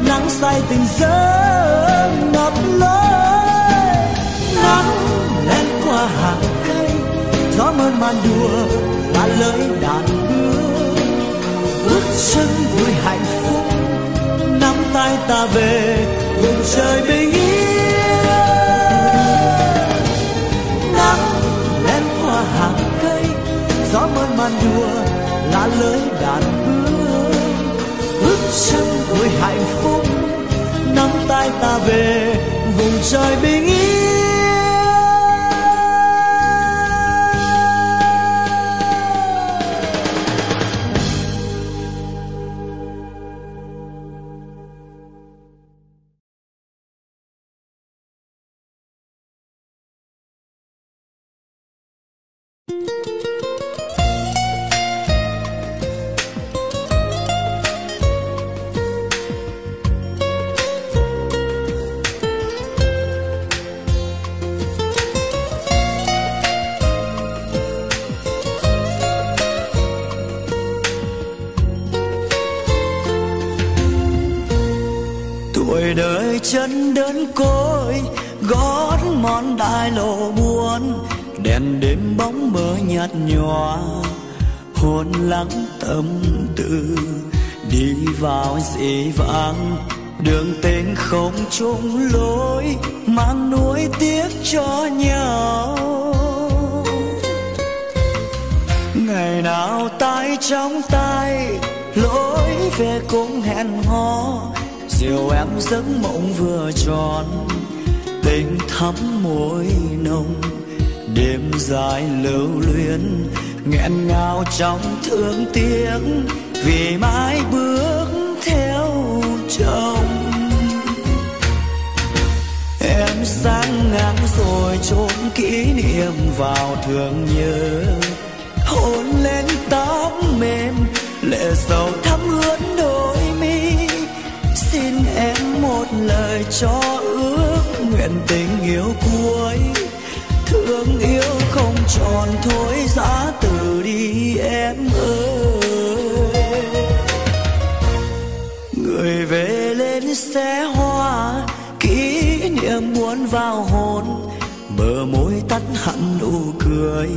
nắng say tình giấc ngập lối, nắng len qua hàng cây gió mơn man đùa là lời đàn đưa. Bước chân vui hạnh phúc, nắm tay ta về, vùng trời bình yên. Là lưới đàn hương bước chân vui hạnh phúc, nắm tay ta về, vùng trời bình yên vào vãng đường tình không chung lối, mang nuối tiếc cho nhau. Ngày nào tay trong tay lối về cũng hẹn hò. Diều em giấc mộng vừa tròn, tình thắm môi nồng. Đêm dài lưu luyến, nghẹn ngào trong thương tiếc, vì mãi bước theo chồng. Em sang ngang rồi trốn kỷ niệm vào thương nhớ. Hôn lên tóc mềm, lệ sầu thắm ướt đôi mi. Xin em một lời cho ước nguyện tình yêu cuối. Thương yêu không tròn thôi, giá từ đi em ơi. Người về lên xe hoa, kỷ niệm muốn vào hồn. Bờ môi tắt hẳn nụ cười,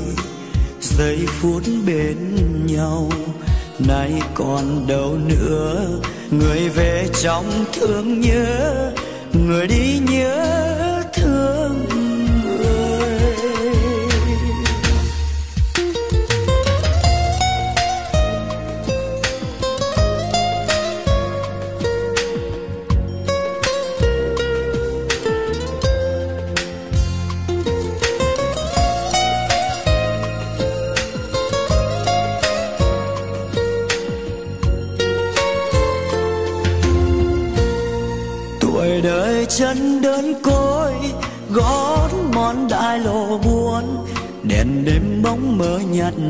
giây phút bên nhau. Nay còn đâu nữa, người về trong thương nhớ, người đi nhớ.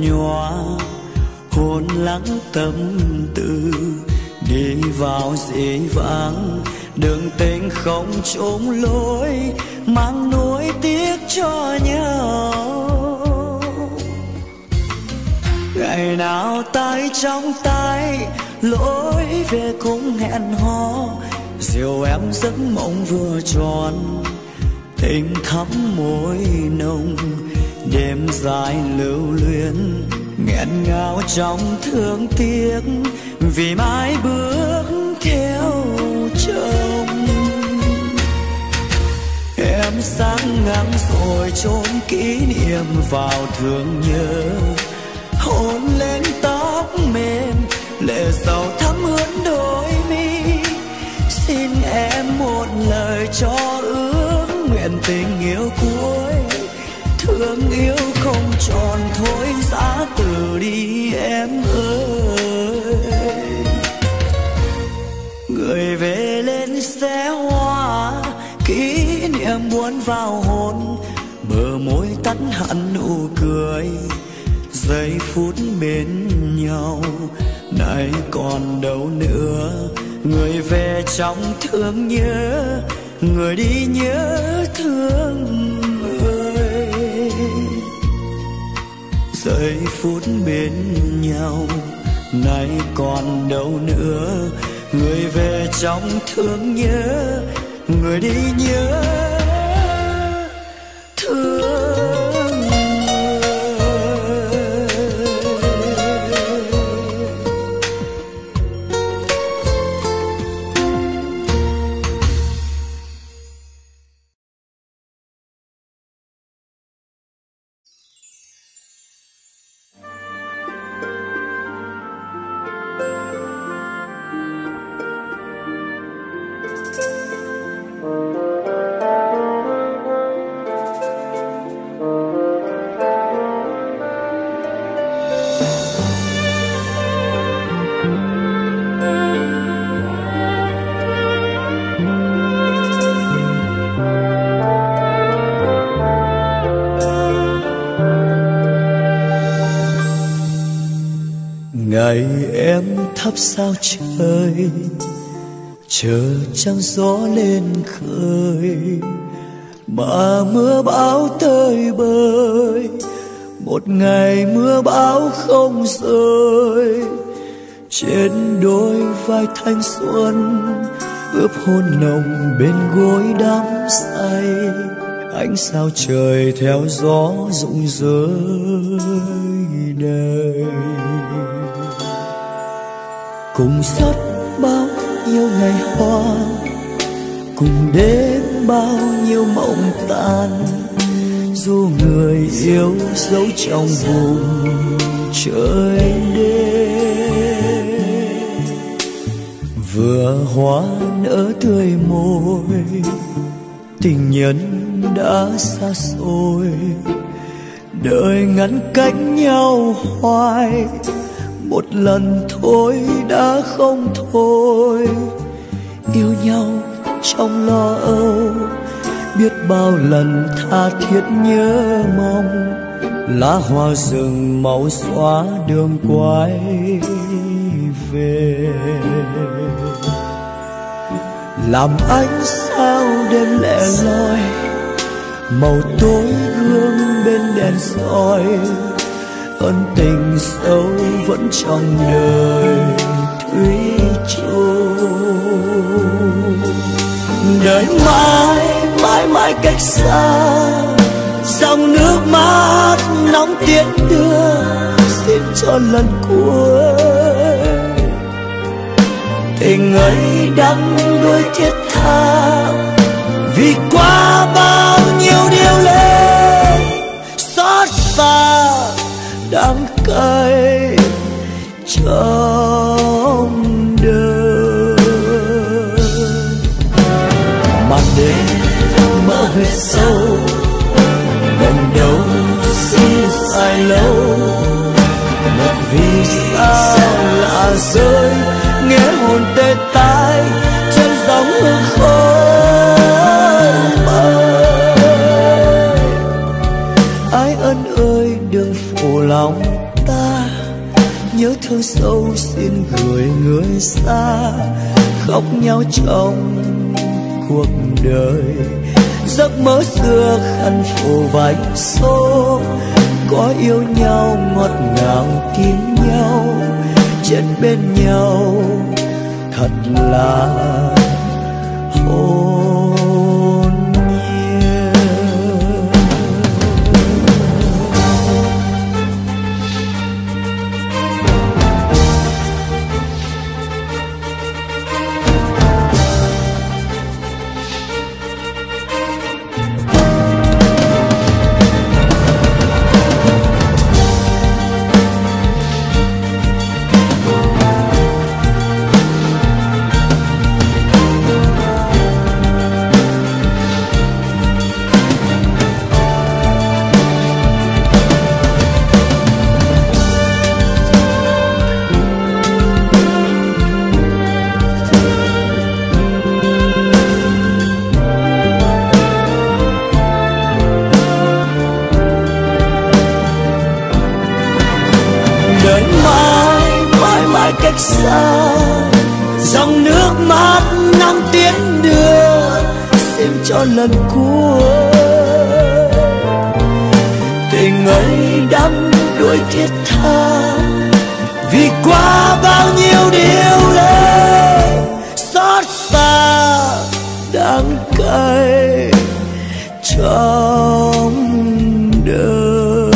Nhòa, hồn lắng tâm tư đi vào dễ vãng. Đường tình không trốn lối, mang nuối tiếc cho nhau. Ngày nào tay trong tay lối về cũng hẹn hò. Diều em giấc mộng vừa tròn, tình thắm môi nồng đêm dài lưu luyến, nghẹn ngào trong thương tiếc, vì mãi bước theo chồng. Em sáng ngắm rồi trốn kỷ niệm vào thương nhớ, hôn lên tóc mềm, lệ sầu thắm ướt đôi mi. Xin em một lời cho ước nguyện tình yêu cuối thương yêu không tròn thôi, giá từ đi em ơi. Người về lên xe hoa, kỷ niệm muốn vào hồn, bờ môi tắt hẳn nụ cười. Giây phút bên nhau, nay còn đâu nữa. Người về trong thương nhớ, người đi nhớ thương giây phút bên nhau, nay còn đâu nữa. Người về trong thương nhớ, người đi nhớ thương. Thắp sao trời, chờ trăng gió lên khơi. Mà mưa bão tơi bời, một ngày mưa bão không rơi. Trên đôi vai thanh xuân, ướp hôn nồng bên gối đắm say. Ánh sao trời theo gió rụng rơi cùng sắp bao nhiêu ngày hoa, cùng đến bao nhiêu mộng tan dù người yêu giấu trong vùng trời đêm. Vừa hoa nở tươi môi, tình nhân đã xa xôi, đời ngăn cách nhau hoài một lần thôi đã không thôi. Yêu nhau trong lo âu, biết bao lần tha thiết nhớ mong. Lá hoa rừng màu xóa đường quay về. Làm anh sao đêm lẻ loi, màu tối gương bên đèn soi ân tình sâu vẫn trong đời thủy chung đời mãi mãi mãi cách xa, dòng nước mắt nóng tiễn đưa, xin cho lần cuối. Tình ấy đắm đuối thiết tha, vì quá bao nhiêu điều lệ, xót xa đắng trong đời. Màn đêm mơ huyệt sâu gần đâu xin sai lâu. Một vì sao lạ rơi nhớ thương sâu xin gửi người xa, khóc nhau trong cuộc đời. Giấc mơ xưa khăn phủ vành số có yêu nhau ngọt ngào kín nhau. Chết bên nhau thật là hồn cho lần cuối. Tình ấy đắm đuối thiết tha, vì qua bao nhiêu điều lệ, xót xa đắng cay trong đời.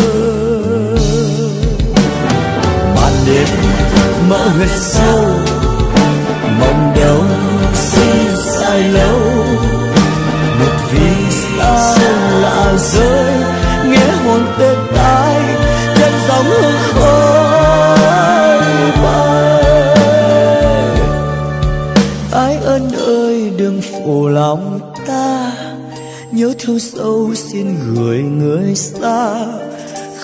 Màn đêm mơ huyệt sâu bên hồn trên dòng hương khói bay ái ân ơi, đừng phụ lòng ta, nhớ thương sâu xin gửi người xa,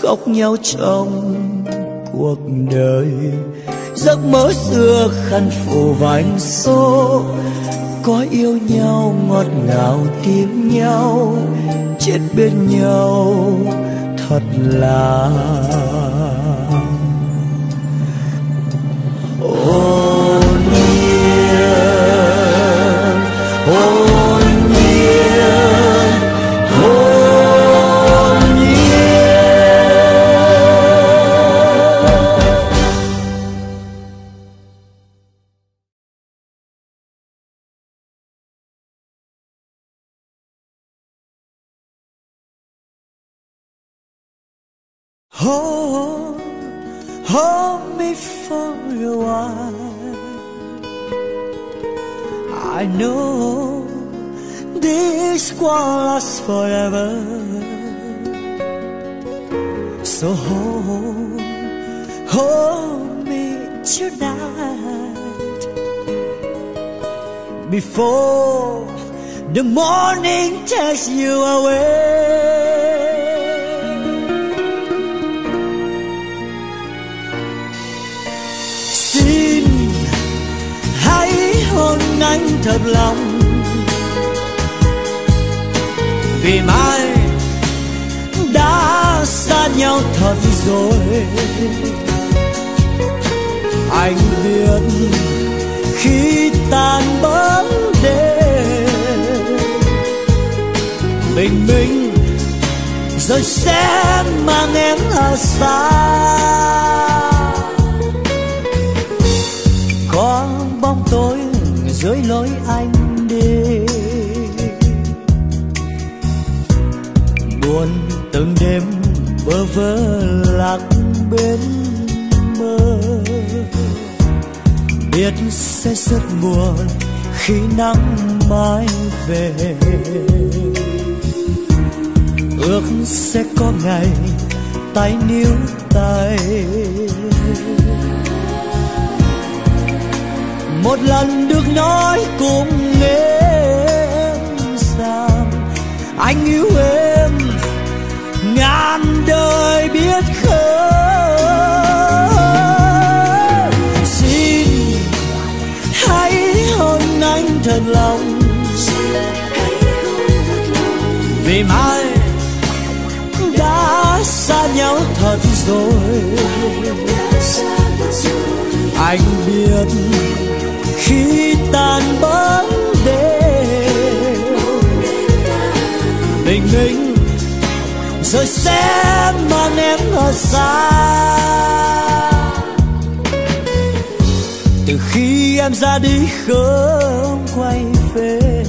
khóc nhau trong cuộc đời. Giấc mơ xưa khăn phủ vành số có yêu nhau ngọt ngào tìm nhau, chết bên nhau thật là Hold, hold me for a while. I know this won't last forever. So hold, hold me tonight before the morning takes you away. Tin anh thật lòng. Vì mai đã xa nhau thật rồi. Anh biết khi tan bóng đêm, bình minh rồi sẽ mang em ở xa. Bơ vơ lạc bên mơ. Biết sẽ rất buồn khi nắng mai về. Ước sẽ có ngày tay níu tay. Một lần được nói cùng em rằng anh yêu em ngàn đời biết không xin hãy hôn anh thật lòng. Vì mai đã xa nhau thật rồi. Anh biết khi tan bóng đêm, bình minh rồi sẽ mang em ở xa. Từ khi em ra đi không quay về.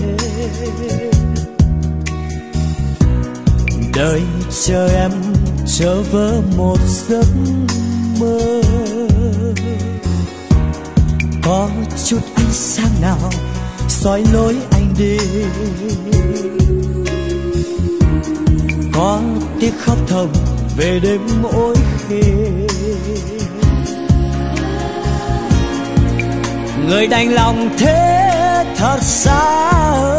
Đời chờ em trở vỡ một giấc mơ. Có chút ánh sáng nào soi lối anh đi có tiếng khóc thầm về đêm ôi khi. Người đành lòng thế thật xa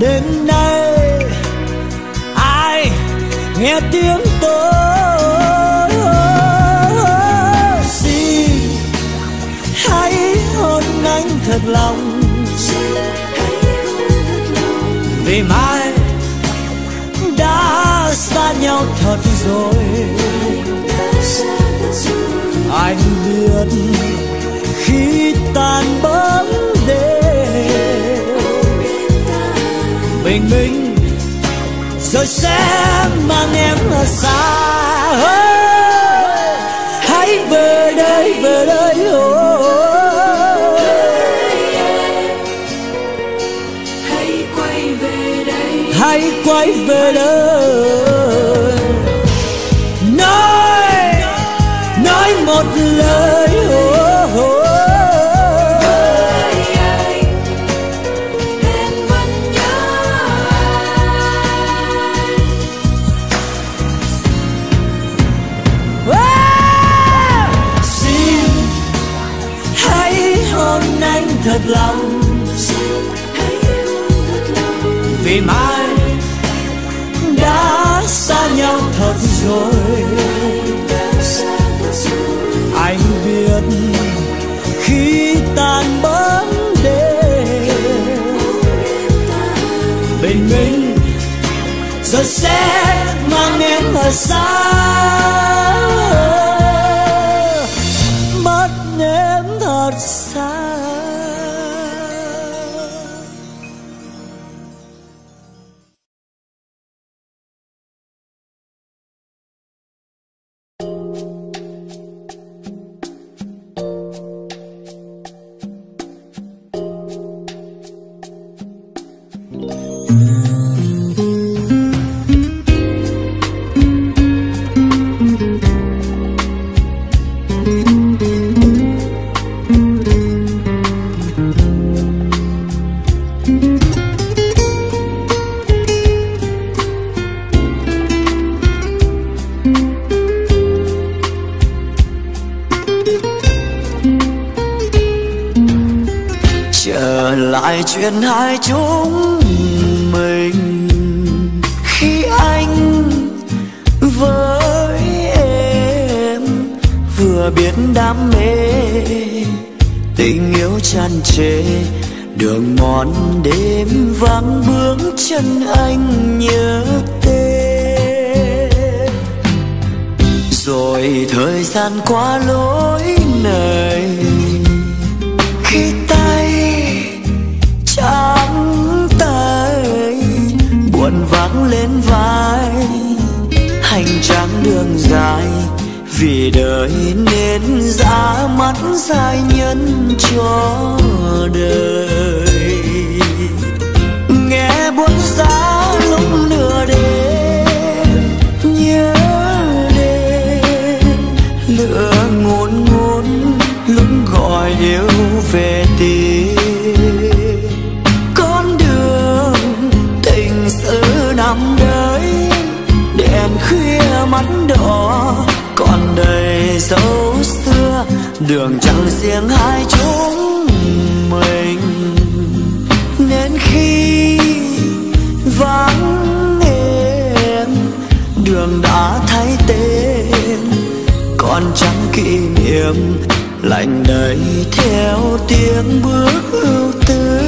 đến nay ai nghe tiếng tôi xin hãy hôn anh thật lòng. Vì mai nhau thật rồi. Anh biết khi tan bóng đêm, bình minh rồi sẽ mang em ở xa hãy về đây về đây oh. hãy quay về đây. Hãy quay về đây. Mang em chăn trề, đường mòn đêm vắng bước chân anh nhớ tên rồi thời gian qua lối này, khi tay trắng tay, buồn vắng lên vai, hành trang đường dài vì đời nên giá mắt sai nhân cho đời. Nghe buốt giá riêng hai chúng mình. Nên khi vắng em đường đã thay tên. Còn chẳng kỷ niệm lạnh đầy theo tiếng bước ưu tư.